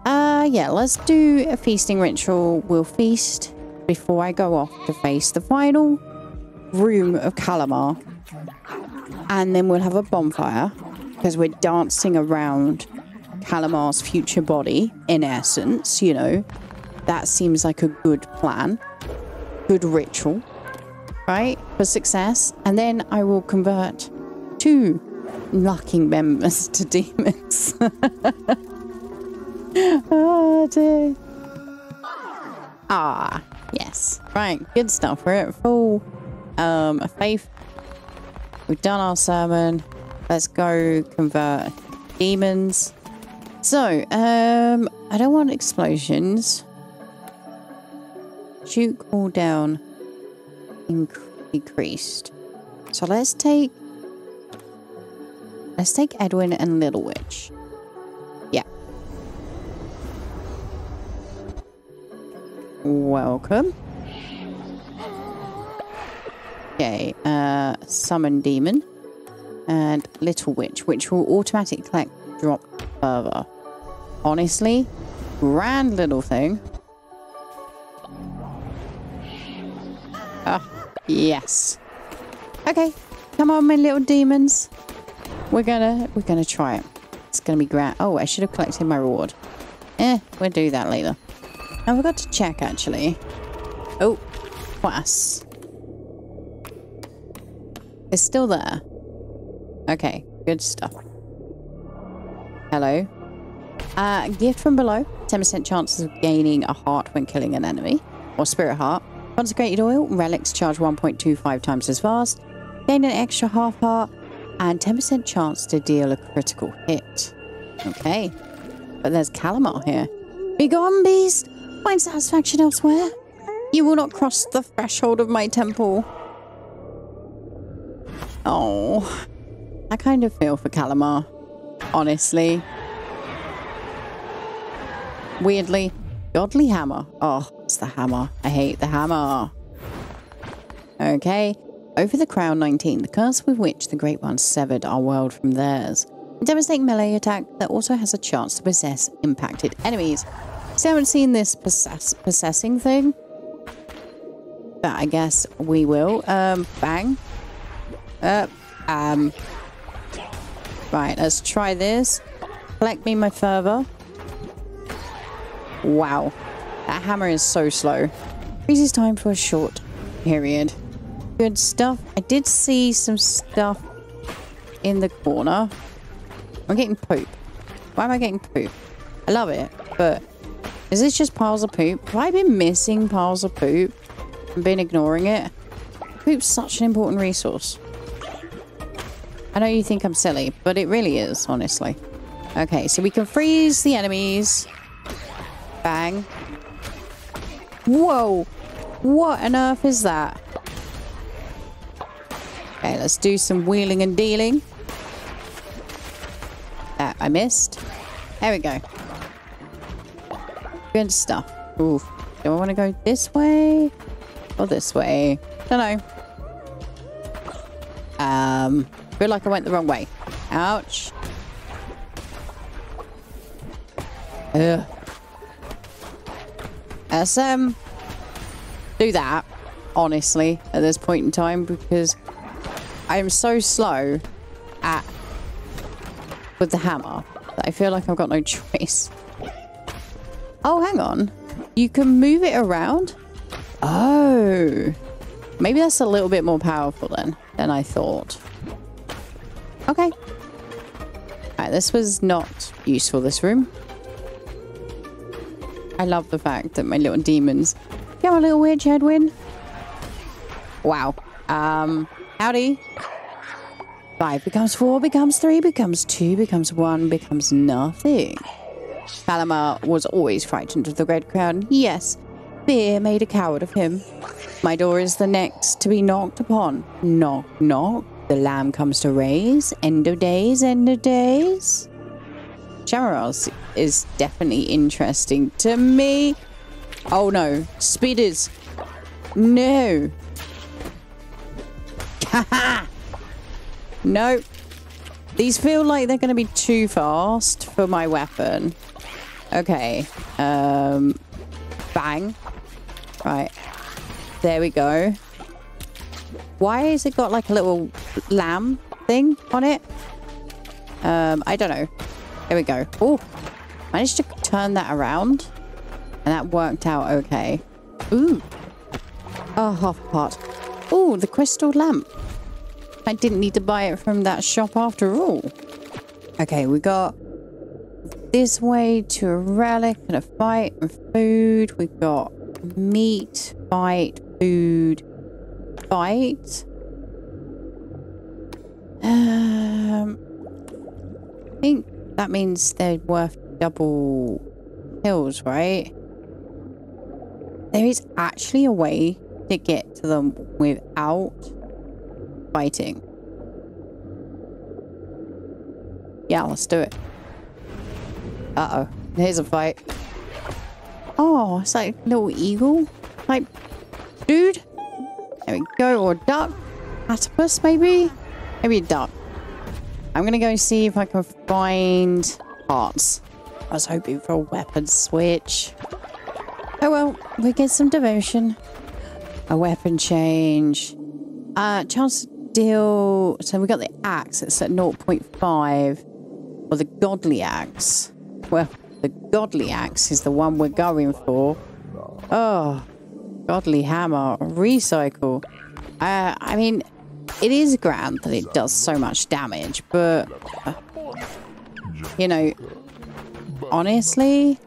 Uh, yeah, let's do a feasting ritual. We'll feast before I go off to face the final room of Kallamar. And then we'll have a bonfire because we're dancing around Kallamar's future body, in essence, you know. That seems like a good plan. Good ritual, right? For success. And then I will convert two lucky members to demons. oh dear. Ah, yes. Right, good stuff. We're at full um, faith. We've done our sermon. Let's go convert demons. So, um, I don't want explosions. Shoot cooldown increased. So let's take let's take Edwin and Little Witch. Yeah. Welcome. Okay, uh summon demon and Little Witch, which will automatically collect drop fervor. Honestly, grand little thing. Yes. Okay, come on, my little demons. We're gonna, we're gonna try it. It's gonna be great. Oh, I should have collected my reward. Eh, we'll do that later. I forgot to check, actually. Oh, class. It's still there. Okay, good stuff. Hello. Uh, gift from below. 10% chances of gaining a heart when killing an enemy. Or spirit heart. Consecrated oil. Relics charge 1.25 times as fast. Gain an extra half heart. And 10% chance to deal a critical hit. Okay. But there's Kallamar here. Be gone, beast! Find satisfaction elsewhere. You will not cross the threshold of my temple. Oh. I kind of feel for Kallamar, honestly. Weirdly, Godly Hammer. Oh, it's the hammer. I hate the hammer. Okay. Over the crown 19, the curse with which the Great One severed our world from theirs. A devastating melee attack that also has a chance to possess impacted enemies. So I haven't seen this possess possessing thing. But I guess we will. Um, bang. Uh, um, Right, let's try this. Collect me my fervor. Wow. That hammer is so slow. Freezes time for a short period. Good stuff. I did see some stuff in the corner. I'm getting poop. Why am I getting poop? I love it, but is this just piles of poop? Have I been missing piles of poop and been ignoring it? Poop's such an important resource. I know you think I'm silly, but it really is, honestly. Okay, so we can freeze the enemies. Bang. Whoa! What on earth is that? Okay, let's do some wheeling and dealing. Ah, I missed. There we go. Good stuff. Ooh. Do I want to go this way? Or this way? Don't know. Um, feel like I went the wrong way. Ouch. Ugh. Let's um, do that, honestly, at this point in time, because I am so slow at with the hammer that I feel like I've got no choice. Oh, hang on. You can move it around? Oh. Maybe that's a little bit more powerful then than I thought. Okay. Right, this was not useful, this room. I love the fact that my little demons... Come on, little witch, Edwin. Wow. Um, howdy. Five becomes four, becomes three, becomes two, becomes one, becomes nothing. Kallamar was always frightened of the Red Crown. Yes, fear made a coward of him. My door is the next to be knocked upon. Knock, knock. The lamb comes to raise. End of days, end of days. Shamura's is definitely interesting to me. Oh no, speeders. No. no. These feel like they're going to be too fast for my weapon. Okay. Um, bang. Right. There we go. Why has it got like a little lamb thing on it? Um, I don't know. There we go. Oh, managed to turn that around. And that worked out okay. Ooh. Oh, half pot. Oh, the crystal lamp. I didn't need to buy it from that shop after all. Okay, we got this way to a relic and a fight and food. We got meat, fight, food, fight. Um, I think that means they're worth double hills, right? There is actually a way to get to them without fighting. Yeah, let's do it. Uh-oh. Here's a fight. Oh, it's like little eagle. Like, dude. There we go. Or duck. Platypus, maybe? Maybe a duck. I'm gonna go see if I can find parts. I was hoping for a weapon switch. Oh well, we get some devotion. A weapon change. Uh, chance to deal... So we got the axe. It's at 0.5. Or the godly axe. Well, the godly axe is the one we're going for. Oh, godly hammer. Recycle. Uh, I mean, it is grand that it does so much damage, but... Uh, you know, honestly...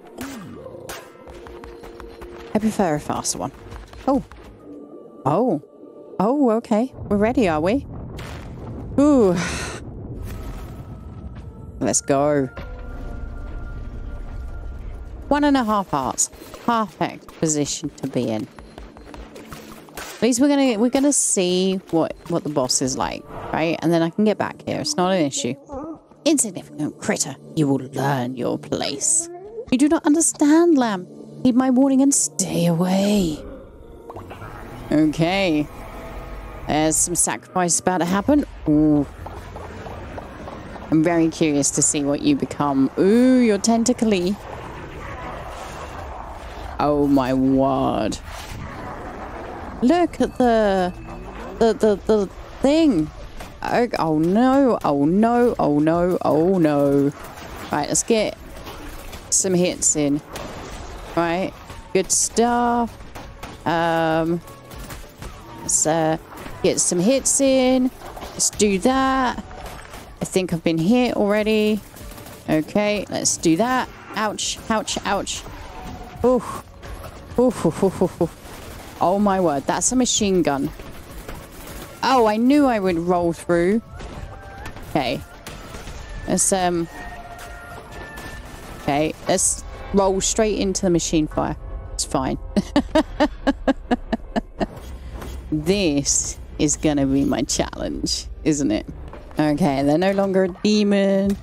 I prefer a faster one. Oh. Oh. Oh, okay. We're ready, are we? Ooh. Let's go. One and a half hearts. Perfect position to be in. At least we're gonna we're gonna see what what the boss is like, right? And then I can get back here. It's not an issue. Insignificant critter, you will learn your place. You do not understand, lamb. Heed my warning and stay away. Okay. There's some sacrifice about to happen. Ooh. I'm very curious to see what you become. Ooh, you're tentacly. Oh my word. Look at the the the the thing. Oh, no, oh no, oh no, oh no. Right, let's get some hits in. Right, good stuff. Um let's uh, get some hits in. Let's do that. I think I've been hit already. Okay, let's do that. Ouch, ouch, ouch. Ooh, ooh, ooh, ooh. Oh my word, that's a machine gun. Oh, I knew I would roll through. Okay. Let's, um... Okay, let's roll straight into the machine fire. It's fine. this is gonna be my challenge, isn't it? Okay, they're no longer a demon.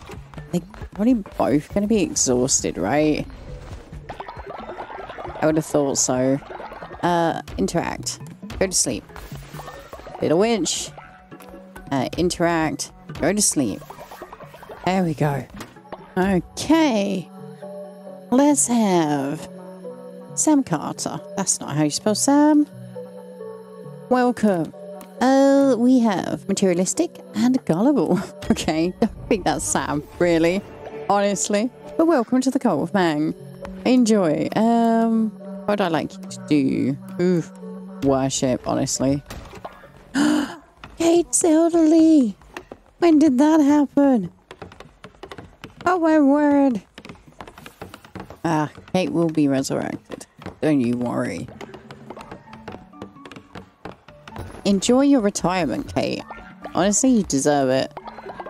They're probably both gonna be exhausted, right? I would have thought so. Uh, interact. Go to sleep. Little winch. Uh, interact. Go to sleep. There we go. Okay. Let's have Sam Carter. That's not how you spell Sam. Welcome. Uh, we have materialistic and gullible. okay, don't think that's Sam, really. Honestly. But welcome to the Cult of Mang. Enjoy. Um, what would I like you to do? Ooh, worship, honestly. Kate's elderly. When did that happen? Oh my word. Ah, Kate will be resurrected. Don't you worry. Enjoy your retirement, Kate. Honestly, you deserve it.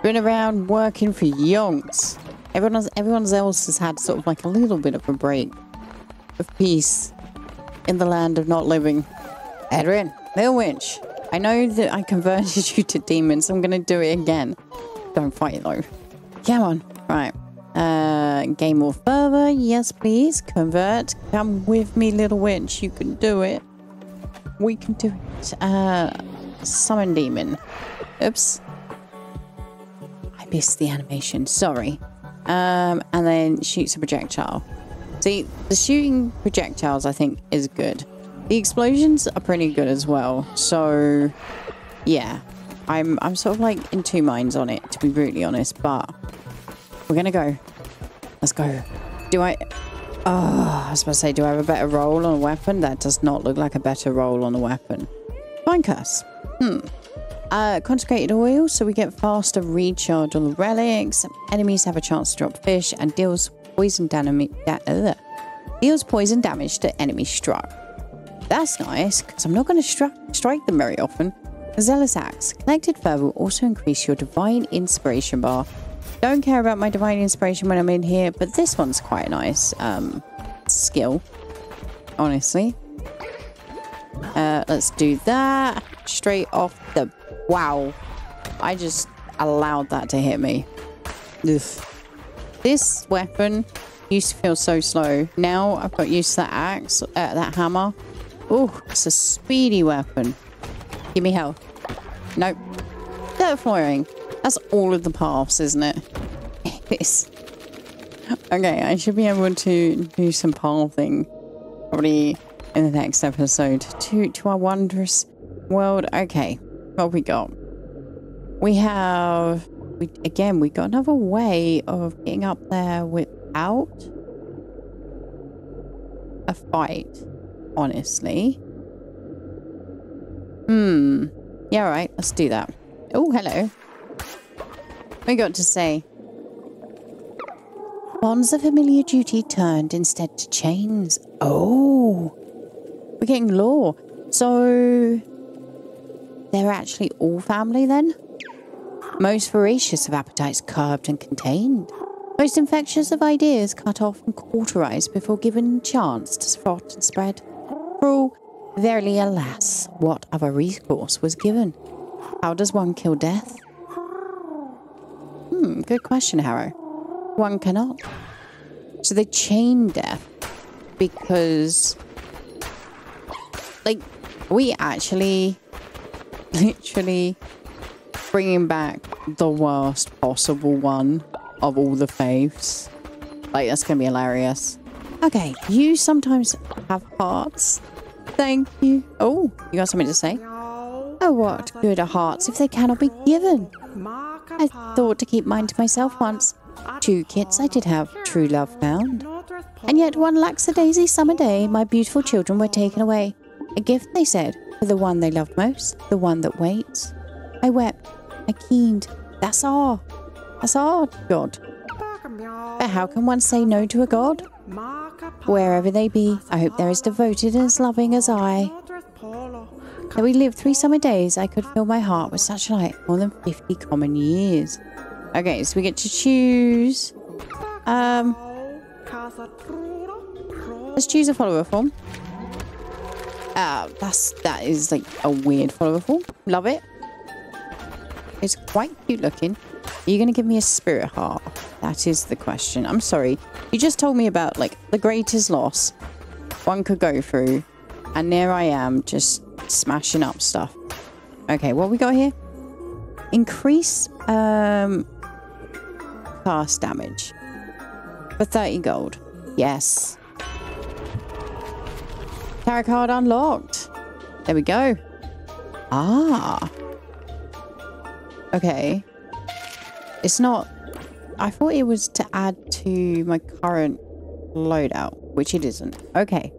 Been around working for yonks. Everyone else, everyone else has had sort of like a little bit of a break of peace in the land of not living. Edwin, little winch. I know that I converted you to demons. So I'm going to do it again. Don't fight though. Come on. Right. Uh, game more fervor. Yes, please. Convert. Come with me, little witch. You can do it. We can do it. Uh, summon demon. Oops. I missed the animation. Sorry. Um, and then shoots a projectile. See, the shooting projectiles, I think, is good. The explosions are pretty good as well. So, yeah. I'm, I'm sort of like in two minds on it, to be brutally honest. But we're going to go. Let's go. Do I... Oh, I was about to say, do I have a better roll on a weapon? That does not look like a better roll on a weapon. Fine curse. Hmm. Uh, consecrated oil, so we get faster recharge on the relics. Enemies have a chance to drop fish and deals poison damage. Da deals poison damage to enemies struck. That's nice, because I'm not going to stri strike them very often. Zealous Axe. Connected fervor will also increase your Divine Inspiration bar. Don't care about my Divine Inspiration when I'm in here, but this one's quite nice um, skill, honestly. Uh, let's do that. Straight off the Wow. I just allowed that to hit me. Ugh. This weapon used to feel so slow. Now I've got used to that axe, uh, that hammer. Oh, it's a speedy weapon. Give me health. Nope. Dirt flooring. That's all of the paths, isn't it? It is. Okay, I should be able to do some pathing probably in the next episode to, to our wondrous world. Okay, what we got? We have, we, again, we got another way of getting up there without a fight, honestly. Hmm. Yeah, right. Let's do that. Oh, hello. We got to say. Bonds of familiar duty turned instead to chains. Oh. We're getting law. So they're actually all family then? Most voracious of appetites curbed and contained. Most infectious of ideas cut off and cauterized before given chance to sprout and spread. Cruel, verily alas, what other recourse was given? How does one kill death? Hmm, good question, Harrow. One cannot. So they chain death because, like, we actually literally bringing back the worst possible one of all the faiths. Like, that's going to be hilarious. Okay, you sometimes have hearts. Thank you. Oh, you got something to say? Oh, what good are hearts if they cannot be given? I thought to keep mine to myself once. Two kits I did have, true love found. And yet one lackadaisy summer day, my beautiful children were taken away. A gift, they said, for the one they loved most, the one that waits. I wept, I keened. That's all. That's all, God. But how can one say no to a God? Wherever they be, I hope they're as devoted and as loving as I. That we lived three summer days, I could fill my heart with such light, more than 50 common years. Okay, so we get to choose. Um, let's choose a follower form. Uh, that's, that is like a weird follower form. Love it. It's quite cute looking. Are you going to give me a spirit heart? That is the question. I'm sorry. You just told me about like the greatest loss one could go through. And there I am just smashing up stuff. Okay, what we got here? Increase um, cast damage for 30 gold. Yes. Tarot card unlocked. There we go. Ah. Okay. It's not... I thought it was to add to my current loadout, which it isn't. Okay.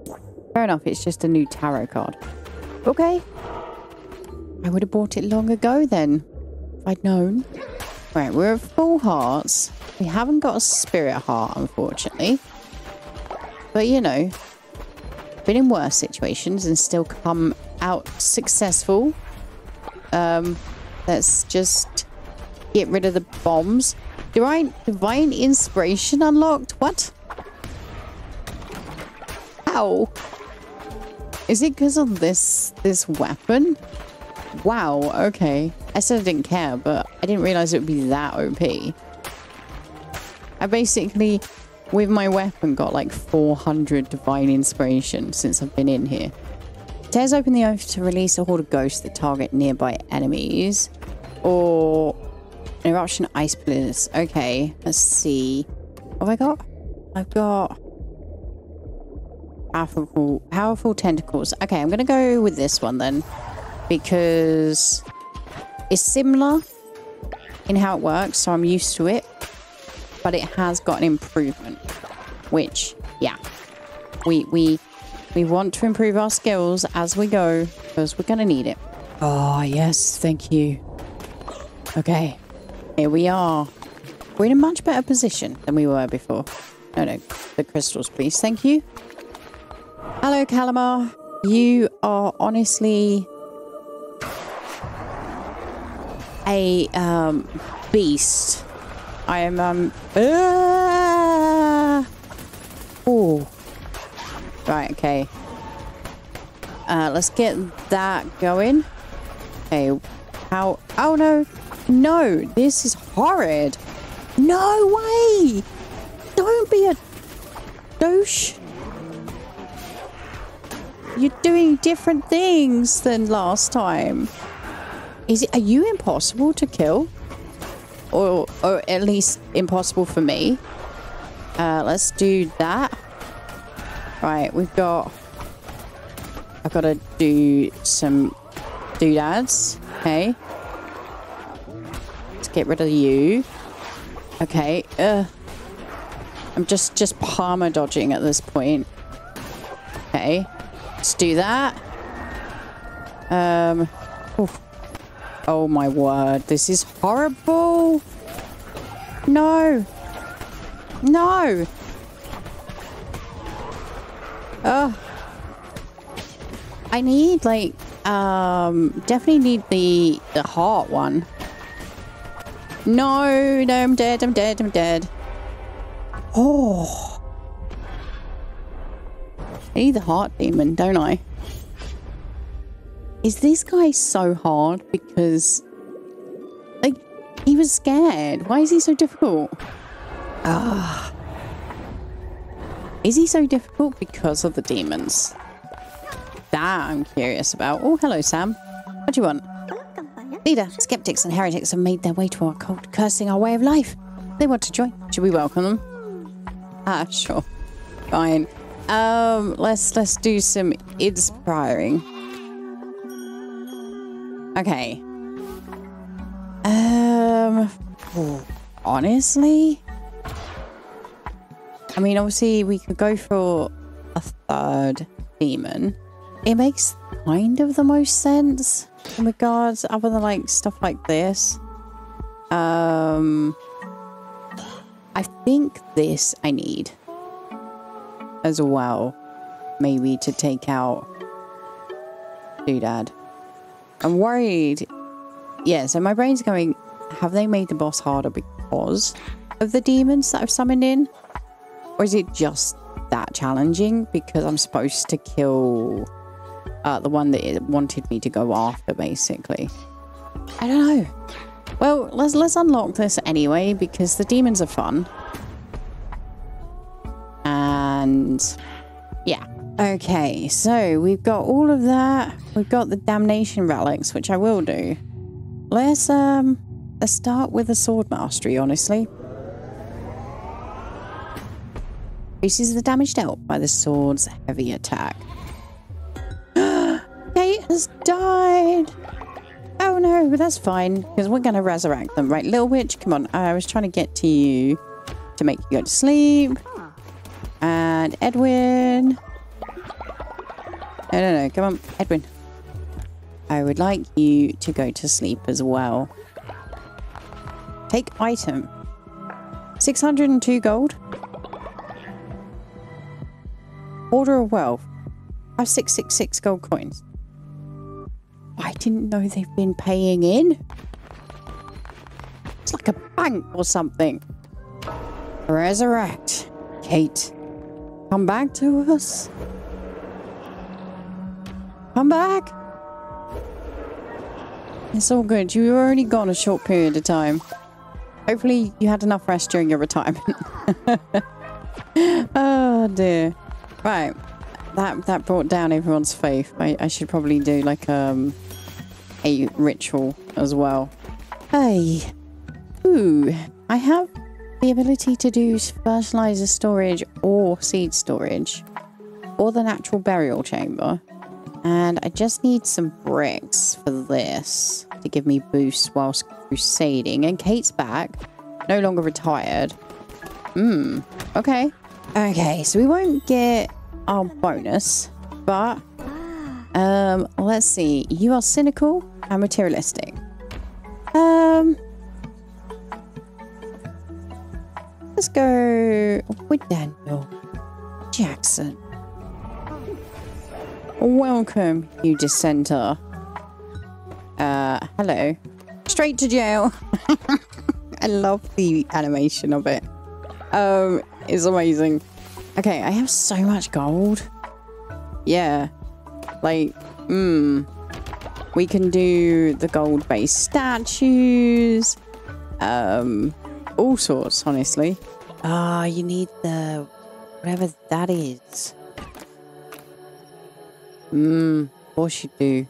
Fair enough, it's just a new tarot card. Okay. I would have bought it long ago then, if I'd known. Right, we're at full hearts. We haven't got a spirit heart, unfortunately. But, you know, been in worse situations and still come out successful. Um, let's just get rid of the bombs. Divine, divine inspiration unlocked? What? How? Is it because of this this weapon? Wow, okay. I said I didn't care, but I didn't realize it would be that OP. I basically, with my weapon, got like 400 divine inspiration since I've been in here. Tears open the oath to release a horde of ghosts that target nearby enemies. Or an eruption ice blizzards. Okay, let's see. What have I got? I've got powerful, powerful tentacles. Okay, I'm gonna go with this one then, because it's similar in how it works, so I'm used to it. But it has got an improvement, which, yeah, we we we want to improve our skills as we go because we're gonna need it. Oh yes, thank you. Okay, here we are. We're in a much better position than we were before. No, no, the crystals, please. Thank you. Hello, Kallamar. You are honestly a um, beast. I am um. Uh, oh. Right. Okay. Uh, let's get that going. Okay. How? Oh no! No! This is horrid. No way! Don't be a douche. You're doing different things than last time. Is it? Are you impossible to kill? Or, or at least impossible for me? Uh, let's do that. Right, we've got... I've got to do some doodads. Okay. Get rid of you. Okay. Uh, I'm just, just palmer dodging at this point. Okay. Let's do that. Um. Oof. Oh my word. This is horrible. No. No. Oh. I need like um definitely need the the heart one. No, no, I'm dead, I'm dead, I'm dead. Oh. I need the heart demon, don't I? Is this guy so hard because like he was scared? Why is he so difficult? Ah. Is he so difficult because of the demons? That I'm curious about. Oh, hello, Sam. What do you want? Leader, skeptics and heretics have made their way to our cult, cursing our way of life. They want to join. Should we welcome them? Ah, sure. Fine. Um, let's let's do some inspiring. Okay. Um, honestly, I mean, obviously, we could go for a third demon. It makes kind of the most sense in regards, other than like stuff like this. Um, I think this I need as well, maybe to take out Doodad. I'm worried. Yeah, so my brain's going, have they made the boss harder because of the demons that I've summoned in? Or is it just that challenging because I'm supposed to kill uh, the one that it wanted me to go after, basically? I don't know. Well, let's let's unlock this anyway because the demons are fun. And yeah. Okay, so we've got all of that. We've got the damnation relics, which I will do. Let's um let's start with the sword mastery, honestly. Increases the damage dealt by the sword's heavy attack. Has died. Oh no, but that's fine because we're going to resurrect them. Right, little witch, come on. I was trying to get to you to make you go to sleep. And Edwin. No, no, no. Come on, Edwin. I would like you to go to sleep as well. Take item. 602 gold. Order of Wealth. I have 666 gold coins. I didn't know they've been paying in. It's like a bank or something. Resurrect. Kate, come back to us. Come back. It's all good. You were only gone a short period of time. Hopefully you had enough rest during your retirement. oh dear. Right. That that brought down everyone's faith. I, I should probably do like um a ritual as well. Hey. Ooh. I have the ability to do fertilizer storage or seed storage. Or the natural burial chamber. And I just need some bricks for this to give me boosts whilst crusading. And Kate's back, no longer retired. Hmm, okay. Okay, so we won't get our bonus, but um, let's see. You are cynical and materialistic. Um, let's go with Daniel Jackson. Welcome, you dissenter. Uh, hello. Straight to jail. I love the animation of it. Um, it's amazing. Okay, I have so much gold. Yeah. Like, hmm. We can do the gold-based statues. Um, all sorts, honestly. Ah, you need the... whatever that is. Hmm, of course you do.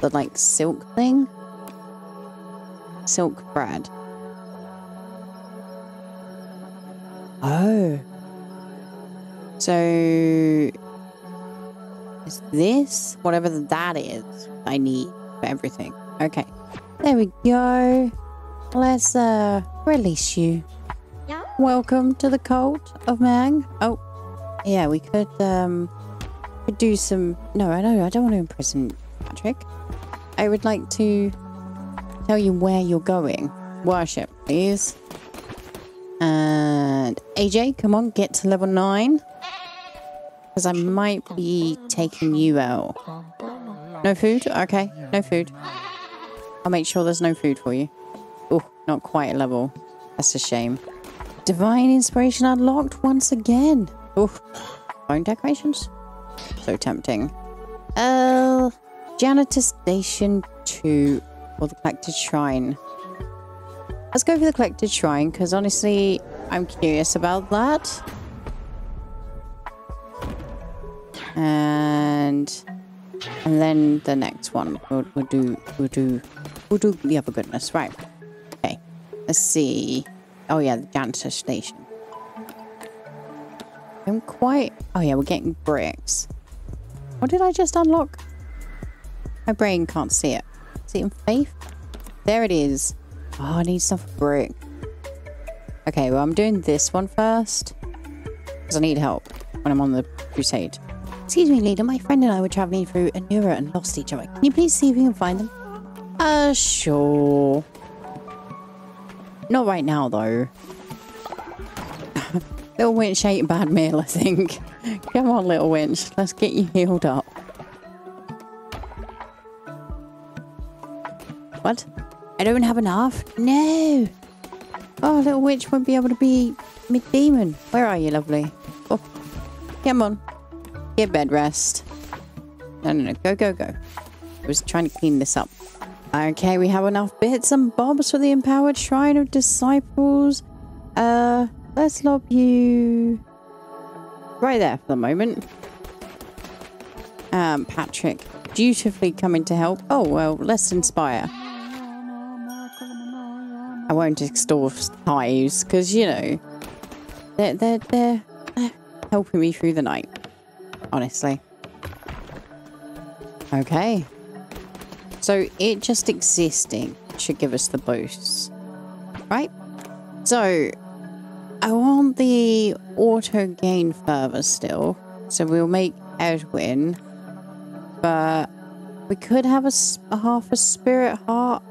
the like silk thing. Silk bread. Oh. So is this whatever that is I need for everything. Okay. There we go. Let's uh release you. Yeah. Welcome to the cult of Mang. Oh, yeah, we could um could do some. No, I don't. I don't want to imprison Patrick. I would like to tell you where you're going. Worship, please. And AJ, come on, get to level 9. Because I might be taking you out. No food? Okay, no food. I'll make sure there's no food for you. Oh, not quite a level. That's a shame. Divine inspiration unlocked once again. Oh, phone decorations? So tempting. Uh, Janitor Station 2 or the Collected Shrine. Let's go for the Collected Shrine because honestly, I'm curious about that. And and then the next one we'll, we'll do we'll do we'll do the other goodness right. Okay, let's see. Oh yeah, the janitor station. I'm quite. Oh yeah, we're getting bricks. What did I just unlock? My brain can't see it. See it in faith? There it is. Oh, I need stuff brick. Okay, well, I'm doing this one first. Because I need help when I'm on the crusade. Excuse me, leader. My friend and I were traveling through Anura and lost each other. Can you please see if you can find them? Uh, sure. Not right now, though. little winch ain't a bad meal, I think. Come on, little winch. Let's get you healed up. What? I don't have enough? No. Oh, little witch won't be able to be mid-demon. Where are you, lovely? Oh, come on. Get bed rest. No, no, no. Go, go, go. I was trying to clean this up. Okay, we have enough bits and bobs for the Empowered Shrine of Disciples. Uh, let's lob you right there for the moment. Um, Patrick, dutifully coming to help. Oh, well, let's inspire. I won't extort hives because, you know, they're, they're, they're, they're helping me through the night, honestly. Okay. So it just existing should give us the boosts, right? So I want the auto gain fervor still. So we'll make Edwin, but we could have a, a half a spirit heart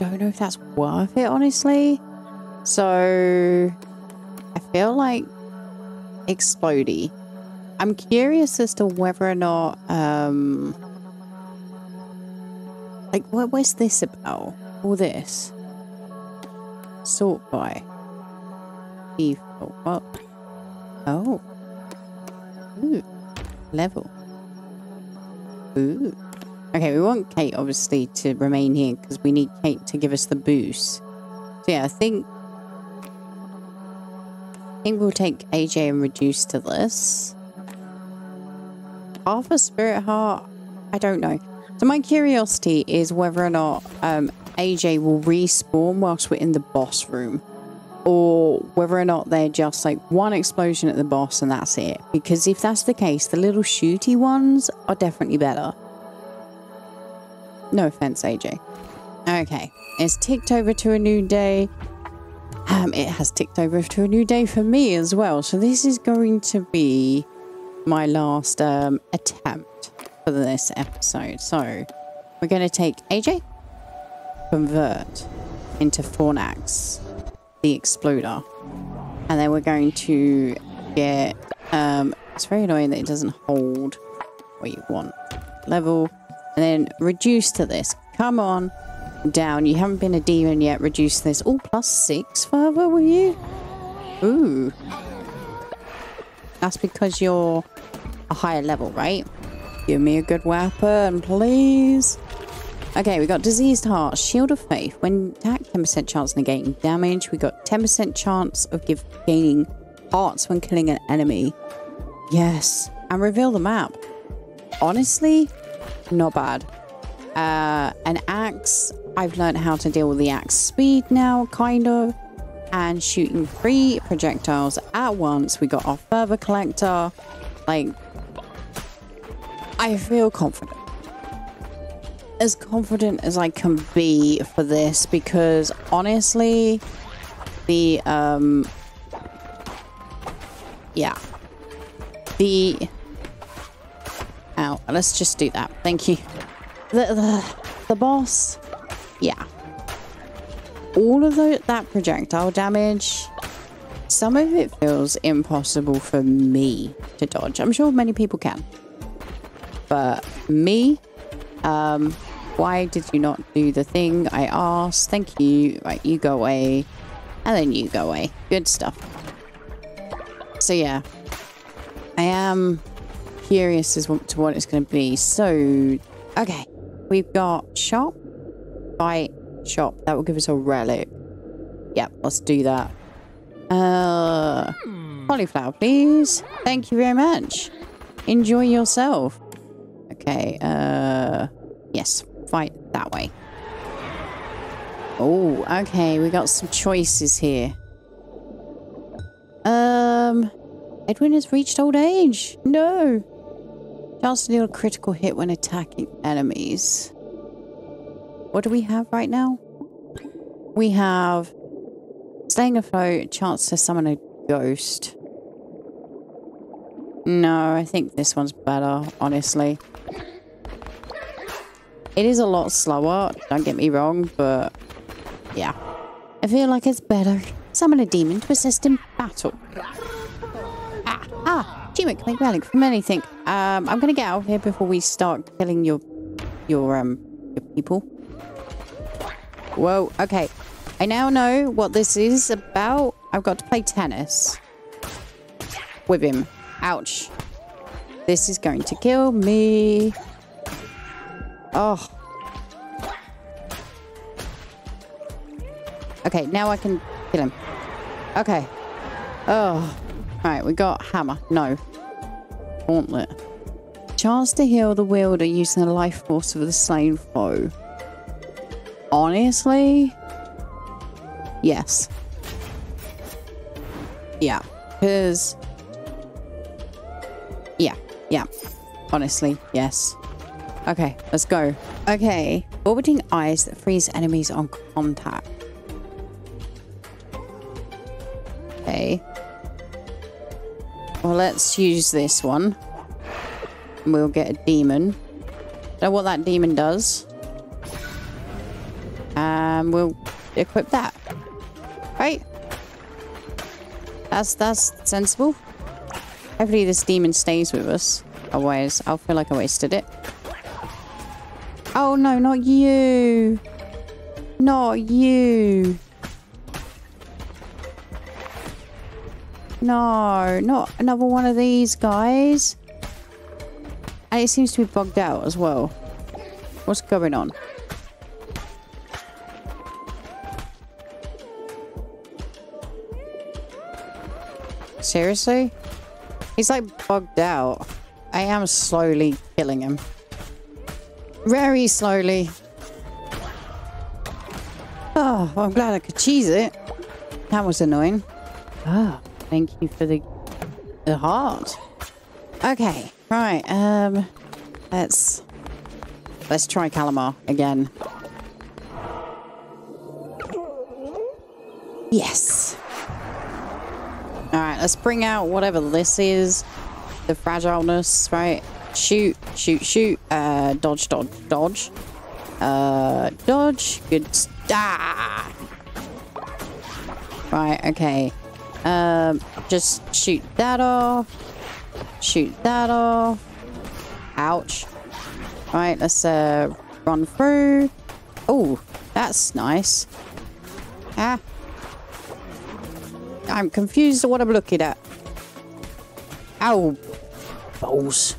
I don't know if that's worth it, honestly. So I feel like Explody. I'm curious as to whether or not um Like, what was this about? All this? Sort by. Default. What? Oh. Ooh. Level. Ooh. Okay, we want Kate, obviously, to remain here because we need Kate to give us the boost. So, yeah, I think... I think we'll take AJ and reduce to this. Half a spirit heart? I don't know. So my curiosity is whether or not um, AJ will respawn whilst we're in the boss room. Or whether or not they're just like one explosion at the boss and that's it. Because if that's the case, the little shooty ones are definitely better. No offense, AJ. Okay, it's ticked over to a new day. Um, it has ticked over to a new day for me as well. So this is going to be my last um, attempt for this episode. So we're going to take AJ, convert into Fornax, the exploder. And then we're going to get, um, it's very annoying that it doesn't hold what you want. Level, and then reduce to this. Come on down. You haven't been a demon yet. Reduce this. Oh, plus six fervor, were you? Ooh. That's because you're a higher level, right? Give me a good weapon, please. Okay, we got Diseased Heart, Shield of Faith. When attack, 10% chance of negating damage. We got 10% chance of give, gaining hearts when killing an enemy. Yes. And reveal the map. Honestly, not bad. Uh, an axe. I've learned how to deal with the axe speed now, kind of. And shooting three projectiles at once. We got our fervor collector. Like, I feel confident. As confident as I can be for this because honestly, the, um, yeah. The, ow, let's just do that. Thank you. The, the, the boss, yeah. All of the, that projectile damage, some of it feels impossible for me to dodge. I'm sure many people can. But me, um, why did you not do the thing I asked? Thank you. Right, you go away. And then you go away. Good stuff. So yeah, I am curious as to what it's going to be. So, okay, we've got shop, fight, shop. That will give us a relic. Yep, let's do that. Uh, cauliflower, please. Thank you very much. Enjoy yourself. Okay, uh, yes, fight that way. Oh, okay, we got some choices here. Um, Edwin has reached old age. No. Chance to deal a critical hit when attacking enemies. What do we have right now? We have staying afloat, chance to summon a ghost. No, I think this one's better, honestly. It is a lot slower, don't get me wrong, but yeah. I feel like it's better. Summon a demon to assist in battle. Ah, ah, demon can make relic from anything. Um, I'm gonna get out of here before we start killing your, your, um, your people. Whoa, okay. I now know what this is about. I've got to play tennis with him. Ouch. This is going to kill me. Oh. Okay, now I can kill him. Okay. Oh. Alright, we got hammer. No. Gauntlet. Chance to heal the wielder using the life force of the slain foe. Honestly? Yes. Yeah. Because... Yeah. Yeah. Honestly, yes. Okay, let's go. Okay, orbiting eyes that freeze enemies on contact. Okay. Well, let's use this one. We'll get a demon. Know what that demon does. And we'll equip that. Right? That's that's sensible. Hopefully this demon stays with us. Otherwise, I'll feel like I wasted it. Oh no, not you. Not you. No, not another one of these guys. And it seems to be bugged out as well. What's going on? Seriously? He's like bugged out. I am slowly killing him. Very slowly. Oh, well, I'm glad I could cheese it. That was annoying. Ah, oh, thank you for the, the heart. Okay, right. Um, let's let's try Kallamar again. Let's bring out whatever this is. The fragileness, right? Shoot, shoot, shoot. Uh, dodge, dodge, dodge. Uh, dodge. Good. Ah! Right, okay. Um, just shoot that off. Shoot that off. Ouch. Right, let's uh, run through. Oh, that's nice. Ah. I'm confused at what I'm looking at. Ow. Balls.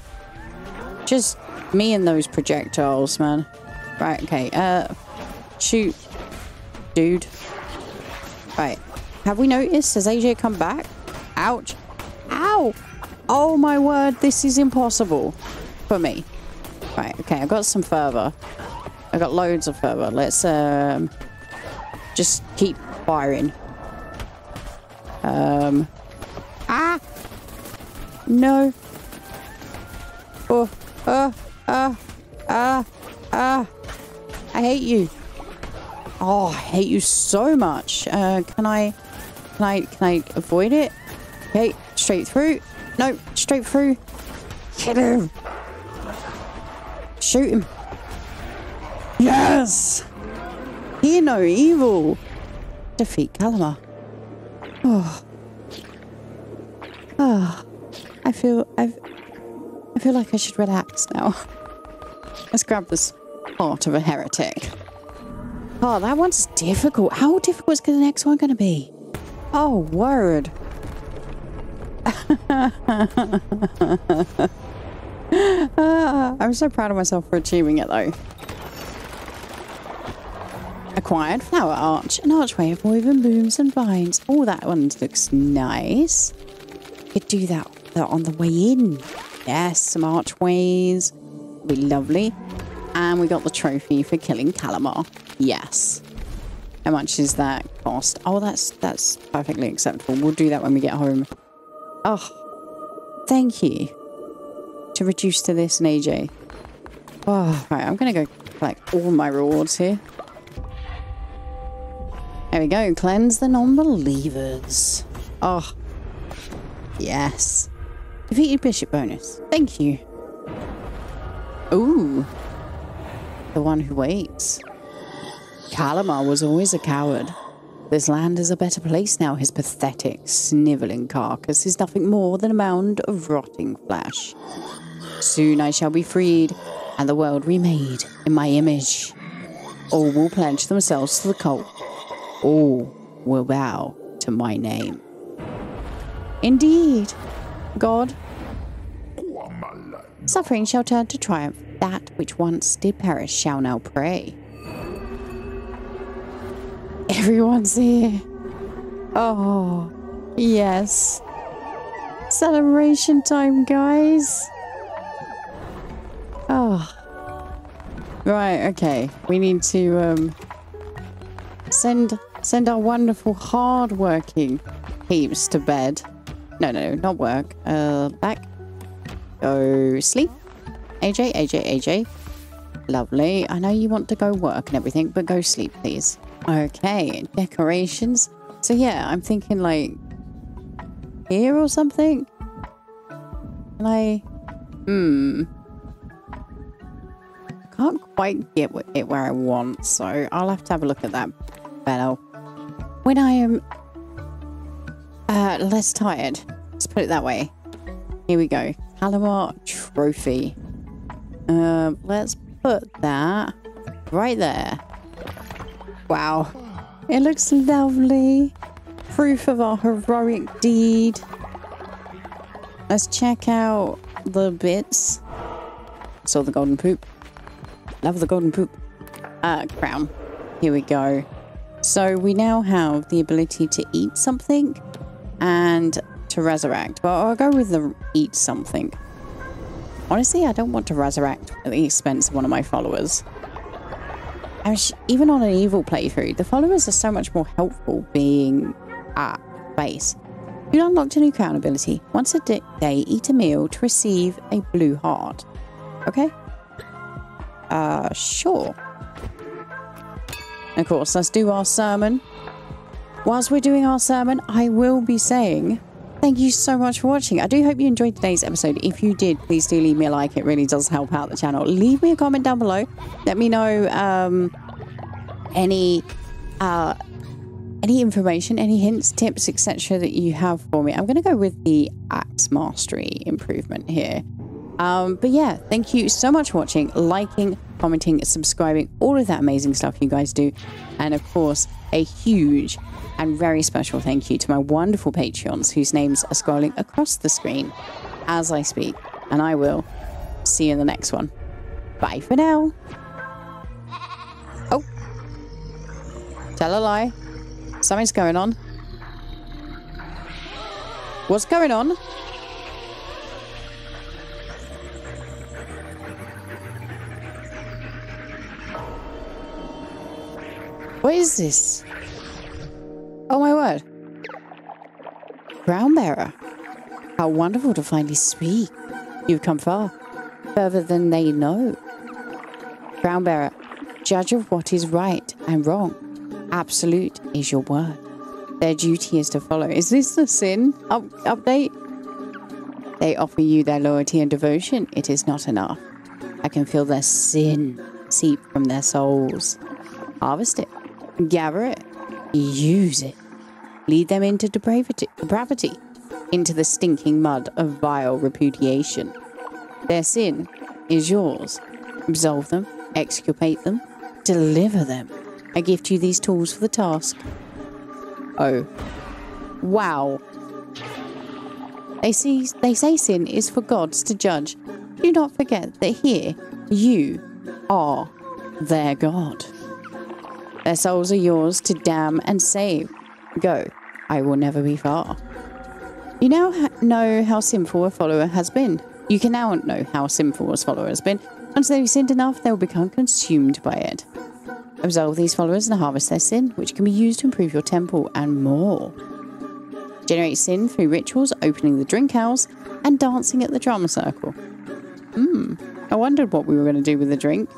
Just me and those projectiles, man. Right, okay. Uh, shoot. Dude. Right. Have we noticed? Has AJ come back? Ouch. Ow. Oh my word, this is impossible for me. Right, okay, I got some fervor. I got loads of fervor. Let's um just keep firing. Um Ah No. Oh, uh, uh, ah, ah. I hate you. Oh, I hate you so much. Uh, can I, can I, can I avoid it? Okay, straight through. No, straight through. Hit him. Shoot him. Yes! Hear no evil. Defeat Kallamar. Oh. Oh. I feel, I've, I feel like I should relax now. Let's grab this heart of a heretic. Oh, that one's difficult. How difficult is the next one going to be? Oh, word. uh, I'm so proud of myself for achieving it, though. Acquired flower arch. An archway of woven blooms and vines. Oh, that one looks nice. Could do that, that on the way in. Yes, some archways. Be lovely. And we got the trophy for killing Kallamar. Yes. How much is that cost? Oh, that's that's perfectly acceptable. We'll do that when we get home. Oh, thank you. To reduce to this and AJ. Oh, right. I'm going to go collect all my rewards here. There we go. Cleanse the non-believers. Oh, yes. Defeated bishop bonus. Thank you. Ooh. The one who waits. Kallamar was always a coward. This land is a better place now. His pathetic, snivelling carcass is nothing more than a mound of rotting flesh. Soon I shall be freed, and the world remade in my image. All will pledge themselves to the cult. All will bow to my name. Indeed, God. Suffering shall turn to triumph. That which once did perish shall now pray. Everyone's here. Oh, yes. Celebration time, guys. Oh. Right, okay. We need to um send send our wonderful hard-working peeps to bed. No, no, not work. Uh back. Go sleep. AJ, AJ, AJ. Lovely. I know you want to go work and everything, but go sleep, please. Okay, decorations. So yeah, I'm thinking like here or something. Can I? hmm. Can't quite get it where I want, so I'll have to have a look at that better. When I am uh, less tired, let's put it that way. Here we go. Kallamar Trophy. Um, let's put that right there. Wow. It looks lovely. Proof of our heroic deed. Let's check out the bits. Saw the golden poop. Love the golden poop. Uh, crown. Here we go. So we now have the ability to eat something and to resurrect. Well, I'll go with the eat something. Honestly, I don't want to resurrect at the expense of one of my followers. even on an evil playthrough, the followers are so much more helpful being at base. You unlocked a new crown ability. Once a day, eat a meal to receive a blue heart. Okay? Uh, sure. Of course, let's do our sermon. Whilst we're doing our sermon, I will be saying thank you so much for watching. I do hope you enjoyed today's episode. If you did, please do leave me a like. It really does help out the channel. Leave me a comment down below. Let me know um, any uh, any information, any hints, tips, etc. that you have for me. I'm going to go with the axe mastery improvement here. Um, but yeah, thank you so much for watching, liking, commenting, subscribing, all of that amazing stuff you guys do. And of course, a huge and very special thank you to my wonderful Patreons whose names are scrolling across the screen as I speak. And I will see you in the next one. Bye for now. Oh. Tell a lie. Something's going on. What's going on? What is this? Oh my word. Crown bearer. How wonderful to finally speak. You've come far. Further than they know. Crown bearer. Judge of what is right and wrong. Absolute is your word. Their duty is to follow. Is this the sin up update? They offer you their loyalty and devotion. It is not enough. I can feel their sin seep from their souls. Harvest it. Gather it, use it, lead them into depravity, depravity, into the stinking mud of vile repudiation. Their sin is yours. Absolve them, exculpate them, deliver them. I gift you these tools for the task. Oh. Wow. They, see, they say sin is for gods to judge. Do not forget that here you are their God. Their souls are yours to damn and save. Go, I will never be far. You now know how sinful a follower has been. You can now know how sinful a follower has been. Once they've sinned enough, they will become consumed by it. Absolve these followers and harvest their sin, which can be used to improve your temple and more. Generate sin through rituals, opening the drink house, and dancing at the drama circle. Hmm, I wondered what we were going to do with the drink.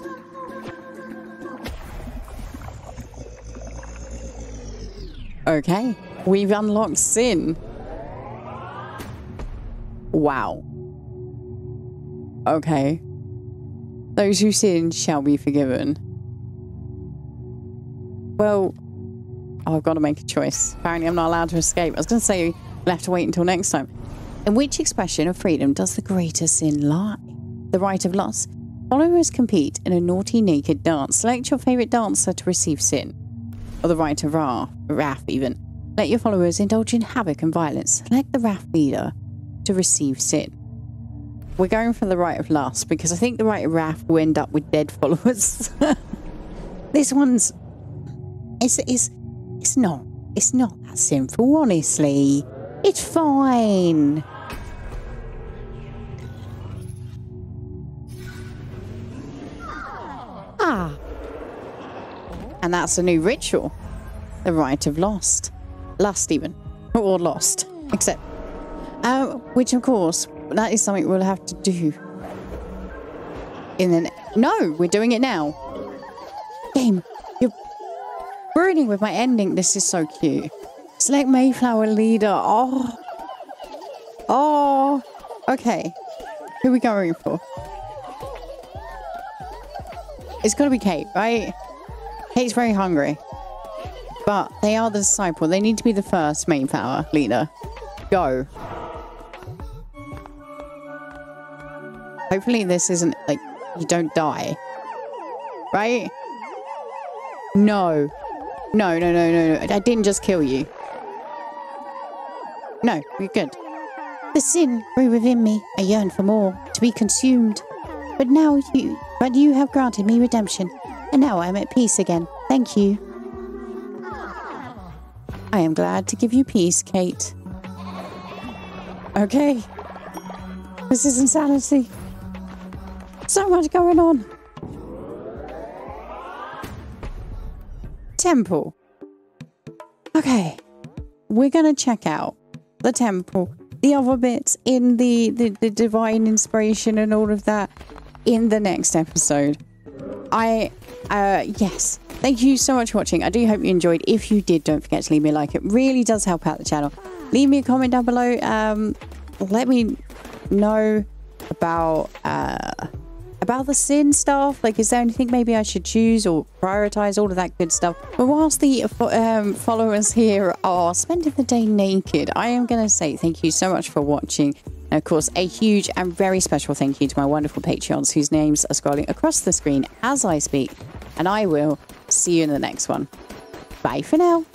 Okay, we've unlocked sin. Wow. Okay. Those who sin shall be forgiven. Well, oh, I've got to make a choice. Apparently, I'm not allowed to escape. I was going to say we'll have to wait until next time. In which expression of freedom does the greater sin lie? The rite of loss. Followers compete in a naughty naked dance. Select your favourite dancer to receive sin or the rite of wrath, wrath even. Let your followers indulge in havoc and violence. Select the wrath leader to receive sin. We're going for the rite of lust because I think the rite of wrath will end up with dead followers. this one's it's it's it's not it's not that sinful, honestly. It's fine. And that's a new ritual. The rite of lost. Lust even. Or lost. Except. Uh, which of course, that is something we'll have to do. In the No, we're doing it now. Game, you're ruining with my ending. This is so cute. Select Mayflower leader. Oh. Oh. Okay. Who are we going for? It's got to be Kate, right? Kate's very hungry. But they are the disciple. They need to be the first main power leader. Go. Hopefully this isn't like you don't die. Right? No. No, no, no, no, no. I didn't just kill you. No, you're good. The sin grew within me. I yearned for more, to be consumed. But now you, but you have granted me redemption, and now I am at peace again. Thank you. I am glad to give you peace, Kate. Okay. This is insanity. So much going on. Temple. Okay. We're going to check out the temple, the other bits in the, the, the divine inspiration and all of that in the next episode. I, uh, yes. Thank you so much for watching. I do hope you enjoyed. If you did, don't forget to leave me a like. It really does help out the channel. Leave me a comment down below. Um, let me know about uh, about the sin stuff. Like, is there anything maybe I should choose or prioritize? All of that good stuff. But whilst the um, followers here are spending the day naked, I am going to say thank you so much for watching. And of course, a huge and very special thank you to my wonderful Patreons whose names are scrolling across the screen as I speak. And I will see you in the next one. Bye for now.